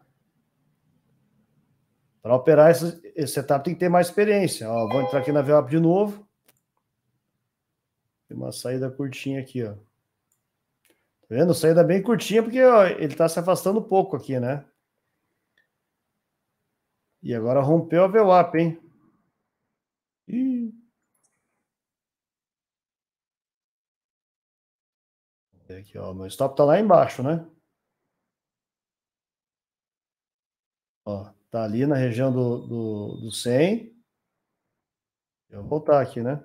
Para operar esse, esse setup tem que ter mais experiência. Ó, vou entrar aqui na VWAP de novo. Tem uma saída curtinha aqui, ó. Tá vendo? Saída bem curtinha porque ó, ele está se afastando um pouco aqui, né? E agora rompeu a VWAP, hein? Ih. Aqui, ó, meu stop tá lá embaixo, né? Ó, tá ali na região do, do, do 100. Eu vou voltar aqui, né?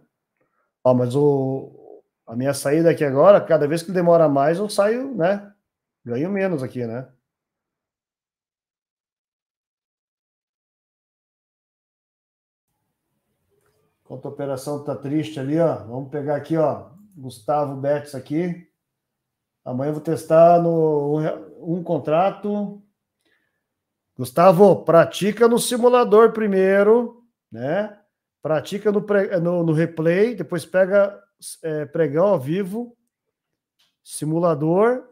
Ó, mas o, a minha saída aqui agora, cada vez que demora mais, eu saio, né? Ganho menos aqui, né? Enquanto a operação tá triste ali, ó. Vamos pegar aqui, ó. Gustavo Betts aqui. Amanhã eu vou testar no um, um contrato. Gustavo, pratica no simulador primeiro, né? Pratica no, no, no replay, depois pega é, pregão ao vivo, simulador,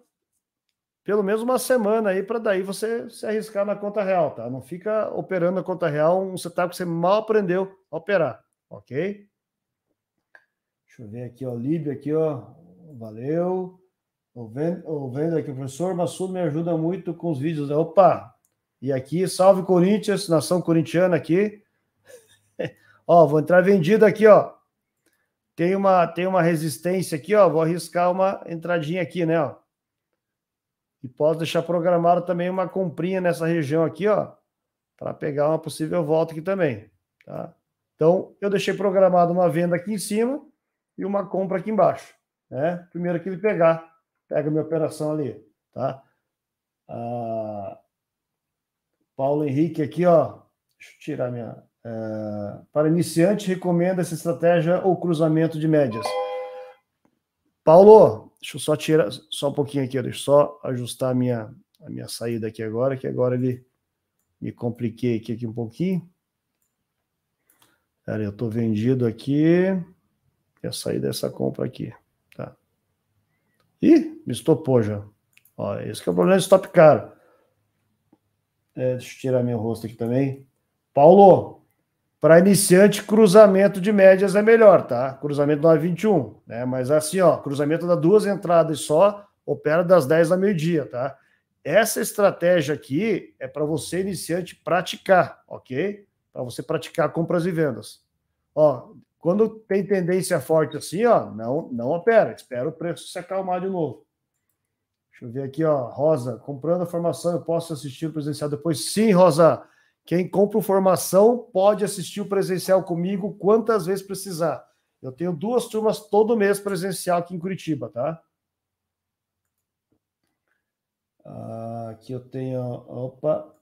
pelo menos uma semana aí, para daí você se arriscar na conta real, tá? Não fica operando na conta real um setup que você mal aprendeu a operar, ok? Deixa eu ver aqui, ó, Líbia aqui, ó, valeu. O vendo aqui, o professor Massudo me ajuda muito com os vídeos. Opa! E aqui, salve Corinthians, nação corintiana aqui. ó, vou entrar vendido aqui, ó. Tem uma, tem uma resistência aqui, ó. Vou arriscar uma entradinha aqui, né, ó. E posso deixar programado também uma comprinha nessa região aqui, ó, para pegar uma possível volta aqui também, tá? Então, eu deixei programado uma venda aqui em cima e uma compra aqui embaixo, né? Primeiro que ele pegar Pega minha operação ali, tá? Ah, Paulo Henrique aqui, ó. Deixa eu tirar minha. É, para iniciante, recomenda essa estratégia ou cruzamento de médias. Paulo, deixa eu só tirar só um pouquinho aqui, deixa eu só ajustar a minha, a minha saída aqui agora, que agora ele me compliquei aqui, aqui um pouquinho. Pera, eu estou vendido aqui. Quer sair dessa compra aqui. Ih, me estopou já. Ó, esse que é o problema do stop caro. É, deixa eu tirar meu rosto aqui também. Paulo, para iniciante, cruzamento de médias é melhor, tá? Cruzamento 921, né? Mas assim, ó, cruzamento dá duas entradas só, opera das 10 ao meio-dia, tá? Essa estratégia aqui é para você, iniciante, praticar, ok? Para você praticar compras e vendas. Ó, quando tem tendência forte assim, ó, não, não opera, espera o preço se acalmar de novo. Deixa eu ver aqui, ó, Rosa, comprando a formação, eu posso assistir o presencial depois? Sim, Rosa. Quem compra formação pode assistir o presencial comigo quantas vezes precisar. Eu tenho duas turmas todo mês presencial aqui em Curitiba, tá? Ah, aqui eu tenho, opa,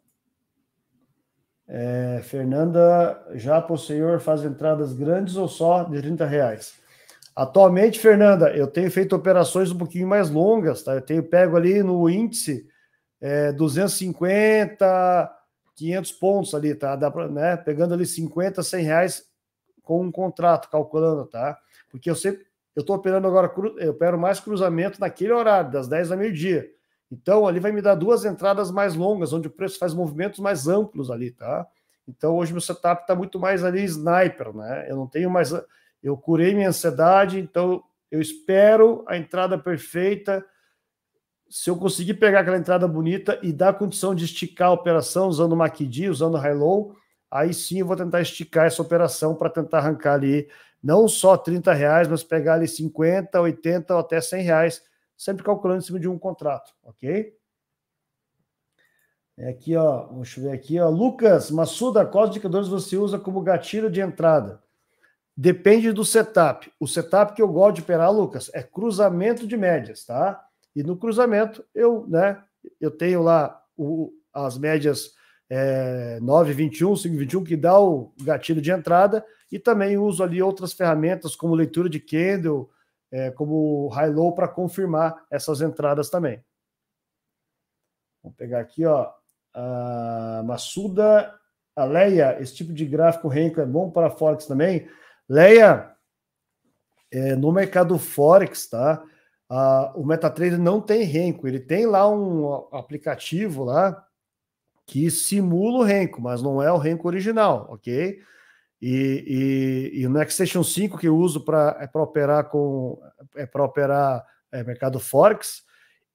é, Fernanda, já para o senhor faz entradas grandes ou só de 30 reais? Atualmente, Fernanda, eu tenho feito operações um pouquinho mais longas, tá? Eu tenho pego ali no índice é, 250, 500 pontos ali, tá? Dá pra, né? Pegando ali 50, 100 reais com um contrato, calculando, tá? Porque eu sempre, eu estou operando agora, eu opero mais cruzamento naquele horário, das 10 ao meio-dia. Então, ali vai me dar duas entradas mais longas, onde o preço faz movimentos mais amplos ali, tá? Então, hoje meu setup está muito mais ali sniper, né? Eu não tenho mais. Eu curei minha ansiedade, então eu espero a entrada perfeita. Se eu conseguir pegar aquela entrada bonita e dar condição de esticar a operação usando MACD, usando high-low, aí sim eu vou tentar esticar essa operação para tentar arrancar ali não só 30 reais, mas pegar ali 50, 80 ou até 100 reais sempre calculando em cima de um contrato, ok? É aqui, ó, vamos ver aqui, ó. Lucas, Massuda, quais indicadores você usa como gatilho de entrada? Depende do setup. O setup que eu gosto de operar, Lucas, é cruzamento de médias, tá? E no cruzamento, eu, né, eu tenho lá o, as médias é, 9,21, 5,21, que dá o gatilho de entrada, e também uso ali outras ferramentas como leitura de candle, é, como high-low para confirmar essas entradas também. Vamos pegar aqui, ó, a Massuda, a Leia, esse tipo de gráfico Renko é bom para Forex também. Leia, é, no mercado Forex, tá? O MetaTrader não tem Renko, ele tem lá um aplicativo lá que simula o Renko, mas não é o Renko original, ok? E, e, e no Xstation 5 que eu uso para é operar com é para operar é, mercado Forex,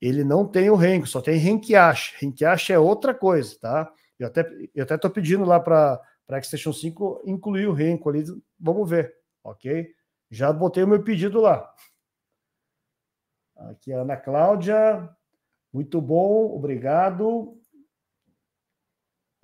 ele não tem o Renko, só tem Renkiash. Renkiash é outra coisa, tá? Eu até eu até tô pedindo lá para para Xstation 5 incluir o Renko ali, vamos ver, ok? Já botei o meu pedido lá. Aqui a Ana Cláudia, muito bom, obrigado.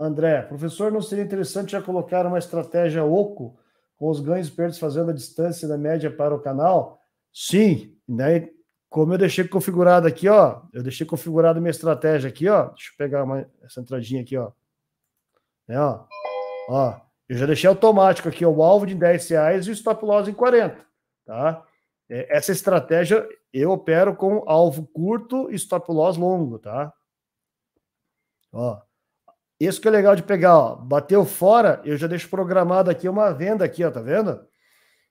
André, professor, não seria interessante já colocar uma estratégia oco com os ganhos e perdas fazendo a distância da média para o canal? Sim, né? Como eu deixei configurado aqui, ó, eu deixei configurado minha estratégia aqui, ó. Deixa eu pegar uma, essa entradinha aqui, ó. É, ó. Ó, eu já deixei automático aqui ó, o alvo de 10 reais e o stop loss em 40, tá? É, essa estratégia eu opero com alvo curto e stop loss longo, tá? Ó, isso que é legal de pegar, ó. Bateu fora, eu já deixo programado aqui uma venda aqui, ó, tá vendo?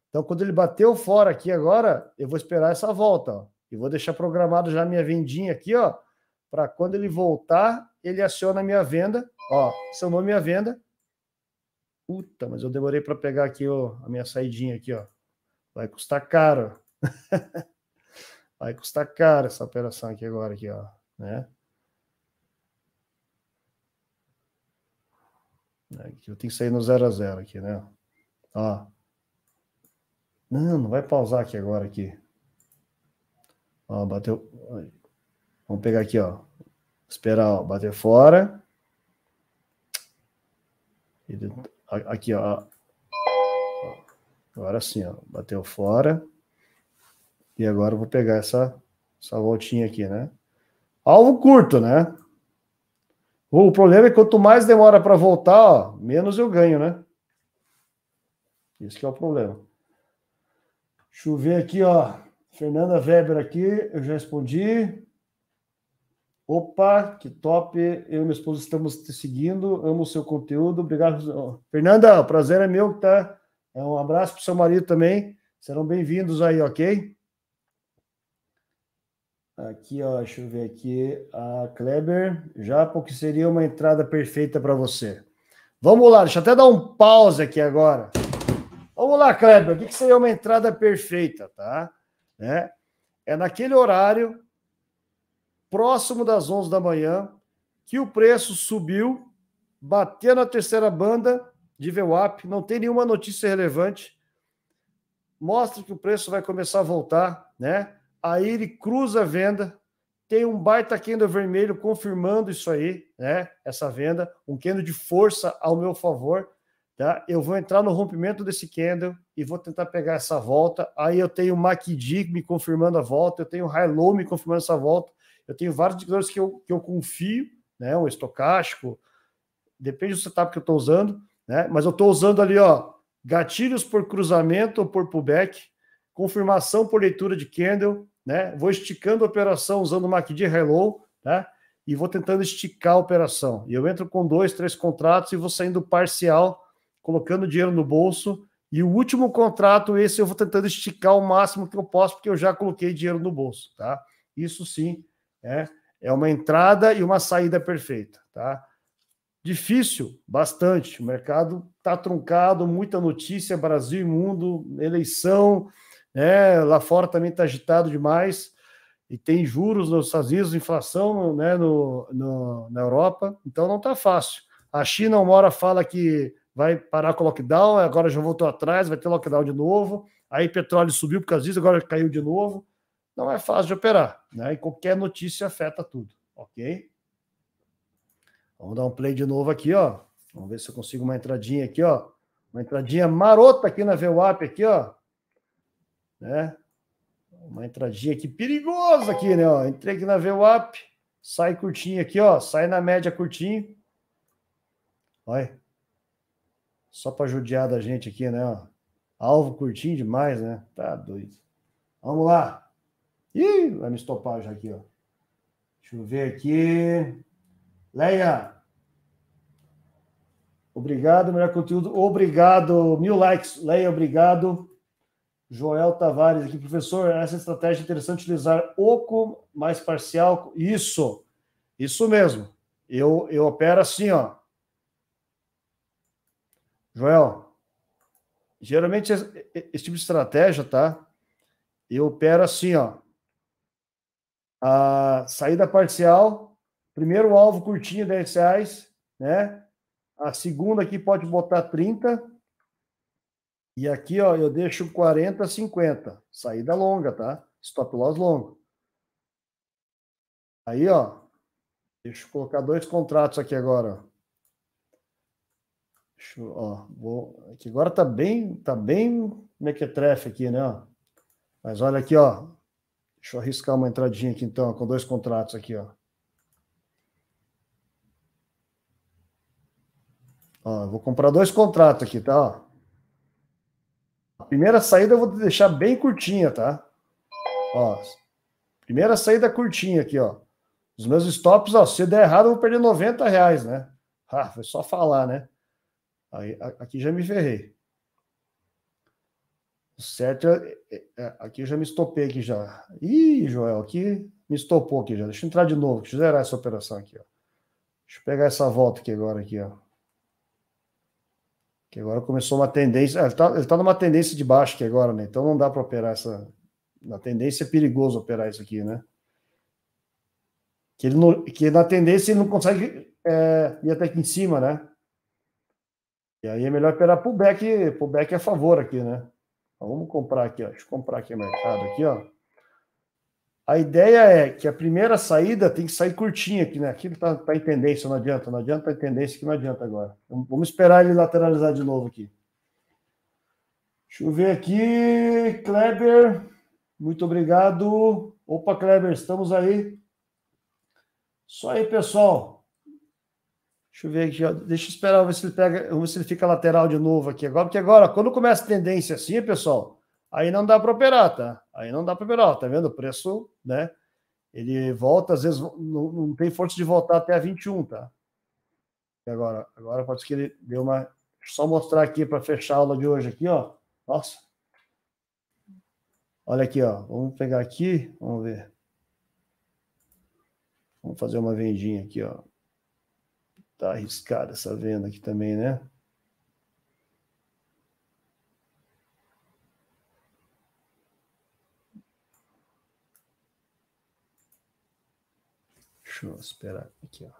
Então, quando ele bateu fora aqui agora, eu vou esperar essa volta, ó. E vou deixar programado já minha vendinha aqui, ó, para quando ele voltar, ele aciona a minha venda, ó, acionou minha venda, Puta, mas eu demorei para pegar aqui ó, a minha saidinha aqui, ó. Vai custar caro. Vai custar caro essa operação aqui agora, aqui, ó, né? Eu tenho que sair no 0 a 0 aqui, né? Ó. Não, não vai pausar aqui agora aqui. Ó, bateu. Vamos pegar aqui, ó. Esperar, ó, bater fora. Aqui, ó. Agora sim, ó. Bateu fora. E agora eu vou pegar essa, essa voltinha aqui, né? Alvo curto, né? O problema é que quanto mais demora para voltar, ó, menos eu ganho, né? Isso que é o problema. Deixa eu ver aqui, ó. Fernanda Weber aqui, eu já respondi. Opa, que top. Eu e minha esposa estamos te seguindo. Amo o seu conteúdo. Obrigado. Fernanda, o prazer é meu, tá? É um abraço para o seu marido também. Serão bem-vindos aí, ok? Aqui, ó, deixa eu ver aqui. A Kleber, já porque seria uma entrada perfeita para você. Vamos lá, deixa eu até dar um pause aqui agora. Vamos lá, Kleber, o que, que seria uma entrada perfeita, tá? Né? É naquele horário, próximo das 11 da manhã, que o preço subiu, bateu na terceira banda de VWAP, não tem nenhuma notícia relevante, mostra que o preço vai começar a voltar, né? Aí ele cruza a venda, tem um baita candle vermelho confirmando isso aí, né? Essa venda, um candle de força ao meu favor, tá? Eu vou entrar no rompimento desse candle e vou tentar pegar essa volta. Aí eu tenho o MACD me confirmando a volta, eu tenho o High Low me confirmando essa volta. Eu tenho vários indicadores que eu, que eu confio, né? O estocástico, depende do setup que eu estou usando, né? Mas eu estou usando ali, ó, gatilhos por cruzamento ou por pullback, confirmação por leitura de candle, né? Vou esticando a operação usando o MACD Hello, né? E vou tentando esticar a operação. E eu entro com dois, três contratos e vou saindo parcial, colocando dinheiro no bolso. E o último contrato, esse eu vou tentando esticar o máximo que eu posso, porque eu já coloquei dinheiro no bolso, tá? Isso sim é, é uma entrada e uma saída perfeita, tá? Difícil, bastante. O mercado está truncado, muita notícia, Brasil e mundo, eleição, né? Lá fora também está agitado demais e tem juros nos Estados Unidos, inflação né, no, no, na Europa, então não está fácil. A China, uma hora fala que vai parar com o lockdown, agora já voltou atrás, vai ter lockdown de novo. Aí petróleo subiu por causa disso, agora caiu de novo. Não é fácil de operar, né? E qualquer notícia afeta tudo, ok? Vamos dar um play de novo aqui, ó. Vamos ver se eu consigo uma entradinha aqui, ó. Uma entradinha marota aqui na VWAP aqui, ó né? Uma entradinha aqui perigosa aqui, né? Ó, entrei aqui na VWAP, sai curtinho aqui, ó, sai na média curtinho. Olha. Só para judiar da gente aqui, né? Ó. Alvo curtinho demais, né? Tá doido. Vamos lá. Ih, vai me estopar já aqui, ó. Deixa eu ver aqui. Leia. Obrigado, melhor conteúdo. Obrigado. Mil likes. Leia, obrigado. Joel Tavares aqui, professor, essa estratégia é interessante utilizar oco mais parcial. Isso, isso mesmo. Eu, eu opero assim, ó. Joel, geralmente esse, tipo de estratégia, tá? Eu opero assim, ó. A saída parcial, primeiro alvo curtinho, 10 reais, né? A segunda aqui pode botar 30, e aqui, ó, eu deixo 40, 50. Saída longa, tá? Stop loss longo. Aí, ó, deixa eu colocar dois contratos aqui agora. Deixa eu, ó, vou, aqui agora tá bem, tá bem mequetrefe aqui, né? Ó. Mas olha aqui, ó. Deixa eu arriscar uma entradinha aqui então, com dois contratos aqui, ó. Ó, vou comprar dois contratos aqui, tá? Ó. Primeira saída eu vou deixar bem curtinha, tá? Ó, primeira saída curtinha aqui, ó. Os meus stops, ó, se der errado, eu vou perder 90 reais, né? Ah, foi só falar, né? Aí, aqui já me ferrei. Certo, é, é, aqui eu já me estopei aqui já. Ih, Joel, aqui me estopou aqui já. Deixa eu entrar de novo, deixa eu zerar essa operação aqui, ó. Deixa eu pegar essa volta aqui agora aqui, ó. Que agora começou uma tendência. ele está tá numa tendência de baixo aqui agora, né? Então não dá para operar essa. Na tendência é perigoso operar isso aqui, né? Que, ele não, que na tendência ele não consegue é, ir até aqui em cima, né? E aí é melhor operar pullback, pullback a favor aqui, né? Então, vamos comprar aqui, ó. Deixa eu comprar aqui o mercado aqui, ó. A ideia é que a primeira saída tem que sair curtinha aqui, né? Aqui está tá em tendência, não adianta, não adianta, tá em tendência que não adianta agora. Vamos esperar ele lateralizar de novo aqui. Deixa eu ver aqui, Kleber, muito obrigado. Opa, Kleber, estamos aí. Isso aí, pessoal. Deixa eu ver aqui, ó. deixa eu esperar ver se ele pega, ver se ele fica lateral de novo aqui agora, porque agora, quando começa a tendência assim, pessoal, aí não dá para operar, tá? Aí não dá para operar, tá vendo? O preço, né? Ele volta, às vezes não, não tem força de voltar até a 21, tá? E agora, agora pode ser que ele deu uma. Só mostrar aqui para fechar a aula de hoje aqui, ó. Nossa. Olha aqui, ó. Vamos pegar aqui, vamos ver. Vamos fazer uma vendinha aqui, ó. Tá arriscada essa venda aqui também, né? Deixa eu esperar aqui, ó.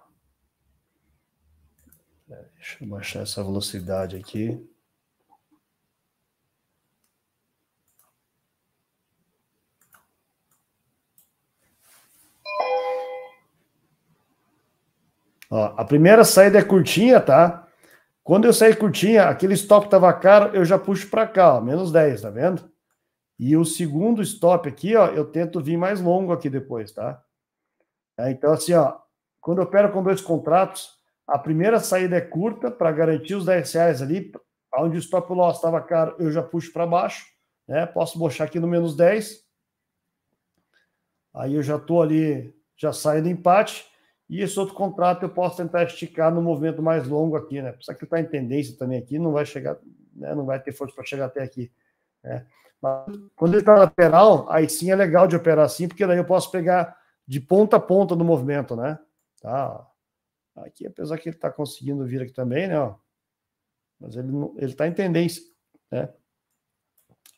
É, deixa eu baixar essa velocidade aqui. Ó, a primeira saída é curtinha, tá? Quando eu sair curtinha, aquele stop estava caro, eu já puxo para cá, ó, menos 10, tá vendo? E o segundo stop aqui, ó, eu tento vir mais longo aqui depois, tá? É, então, assim, ó, quando eu opero com dois contratos, a primeira saída é curta para garantir os 10 reais ali, onde o stop loss estava caro, eu já puxo para baixo, né? Posso bochar aqui no menos 10. Aí eu já estou ali, já saio do empate. E esse outro contrato eu posso tentar esticar no movimento mais longo aqui, né? Isso aqui está em tendência também aqui, não vai chegar, né? não vai ter força para chegar até aqui. Né? Mas quando ele está lateral, aí sim é legal de operar assim, porque daí eu posso pegar de ponta a ponta do movimento, né? Tá. Aqui, apesar que ele está conseguindo vir aqui também, né? Ó, mas ele ele está em tendência, né?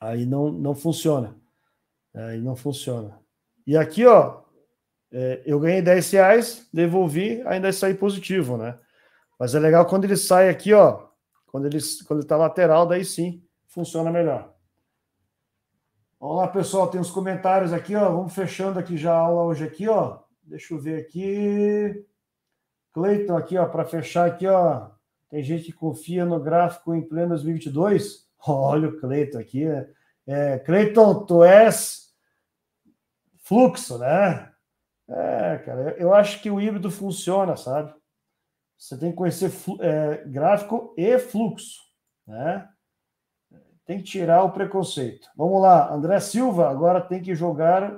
Aí não não funciona, aí não funciona. E aqui, ó, é, eu ganhei 10 reais, devolvi, ainda saí positivo, né? Mas é legal quando ele sai aqui, ó, quando ele quando está lateral, daí sim funciona melhor. Vamos lá, pessoal, tem os comentários aqui, ó. Vamos fechando aqui já a aula hoje aqui, ó. Deixa eu ver aqui. Cleiton aqui, ó, para fechar aqui, ó. Tem gente que confia no gráfico em pleno 2022. Olha o Cleiton aqui. Né? É, Cleiton, tu és fluxo, né? É, cara, eu acho que o híbrido funciona, sabe? Você tem que conhecer é, gráfico e fluxo, né? Tem que tirar o preconceito. Vamos lá, André Silva agora tem que jogar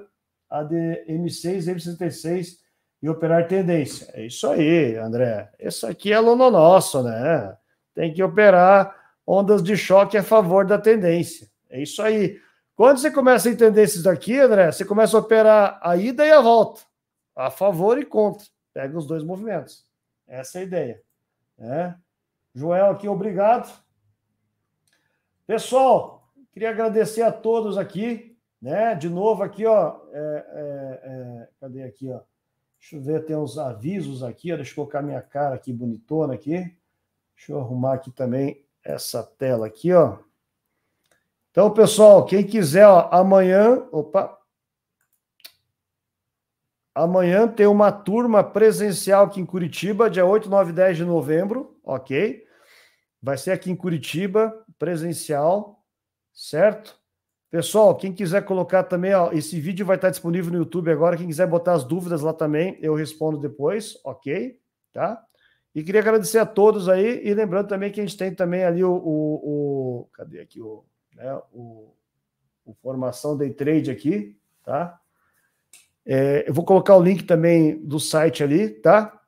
a de M6, M66 e operar tendência. É isso aí, André. Isso aqui é aluno nosso, né? Tem que operar ondas de choque a favor da tendência. É isso aí. Quando você começa a entender esses daqui, André, você começa a operar a ida e a volta, a favor e contra. Pega os dois movimentos. Essa é a ideia. Né? Joel aqui, obrigado. Pessoal, queria agradecer a todos aqui, né? De novo aqui, ó. É, é, é, cadê aqui, ó? Deixa eu ver, tem uns avisos aqui, ó. Deixa eu colocar minha cara aqui bonitona aqui. Deixa eu arrumar aqui também essa tela aqui, ó. Então, pessoal, quem quiser, ó, amanhã, opa, amanhã tem uma turma presencial aqui em Curitiba, dia 8, 9 e 10 de novembro, ok? Vai ser aqui em Curitiba, presencial, certo? Pessoal, quem quiser colocar também, ó, esse vídeo vai estar disponível no YouTube agora. Quem quiser botar as dúvidas lá também, eu respondo depois, ok? Tá? E queria agradecer a todos aí e lembrando também que a gente tem também ali o, o, o cadê aqui o, né, o, o formação day trade aqui, tá? É, eu vou colocar o link também do site ali, tá?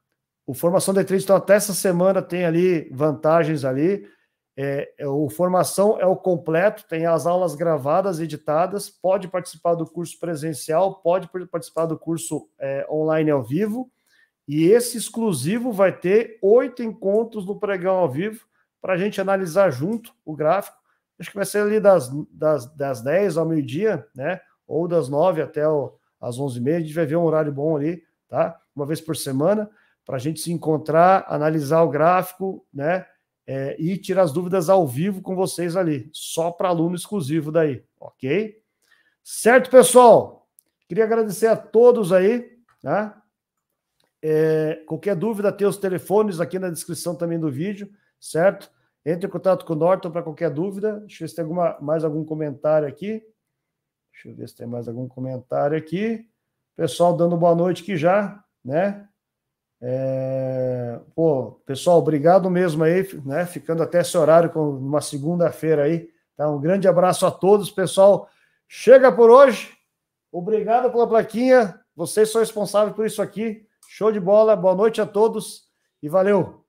O formação day trade então até essa semana tem ali vantagens ali. É, é, o formação é o completo, tem as aulas gravadas, editadas, pode participar do curso presencial, pode participar do curso é, online ao vivo, e esse exclusivo vai ter oito encontros no pregão ao vivo, para a gente analisar junto o gráfico. Acho que vai ser ali das, das, das 10 ao meio-dia, né? Ou das 9 até o, as 11h30. A gente vai ver um horário bom ali, tá? Uma vez por semana, para a gente se encontrar, analisar o gráfico, né? É, e tirar as dúvidas ao vivo com vocês ali, só para aluno exclusivo daí, ok? Certo, pessoal? Queria agradecer a todos aí, né? É, qualquer dúvida, tem os telefones aqui na descrição também do vídeo, certo? Entre em contato com o Norton para qualquer dúvida. Deixa eu ver se tem alguma, mais algum comentário aqui. Deixa eu ver se tem mais algum comentário aqui. Pessoal dando boa noite aqui já, né? É... Pô, pessoal, obrigado mesmo aí, né? Ficando até esse horário com uma segunda-feira aí. Tá? Um grande abraço a todos, pessoal. Chega por hoje. Obrigado pela plaquinha. Vocês são responsáveis por isso aqui. Show de bola. Boa noite a todos e valeu.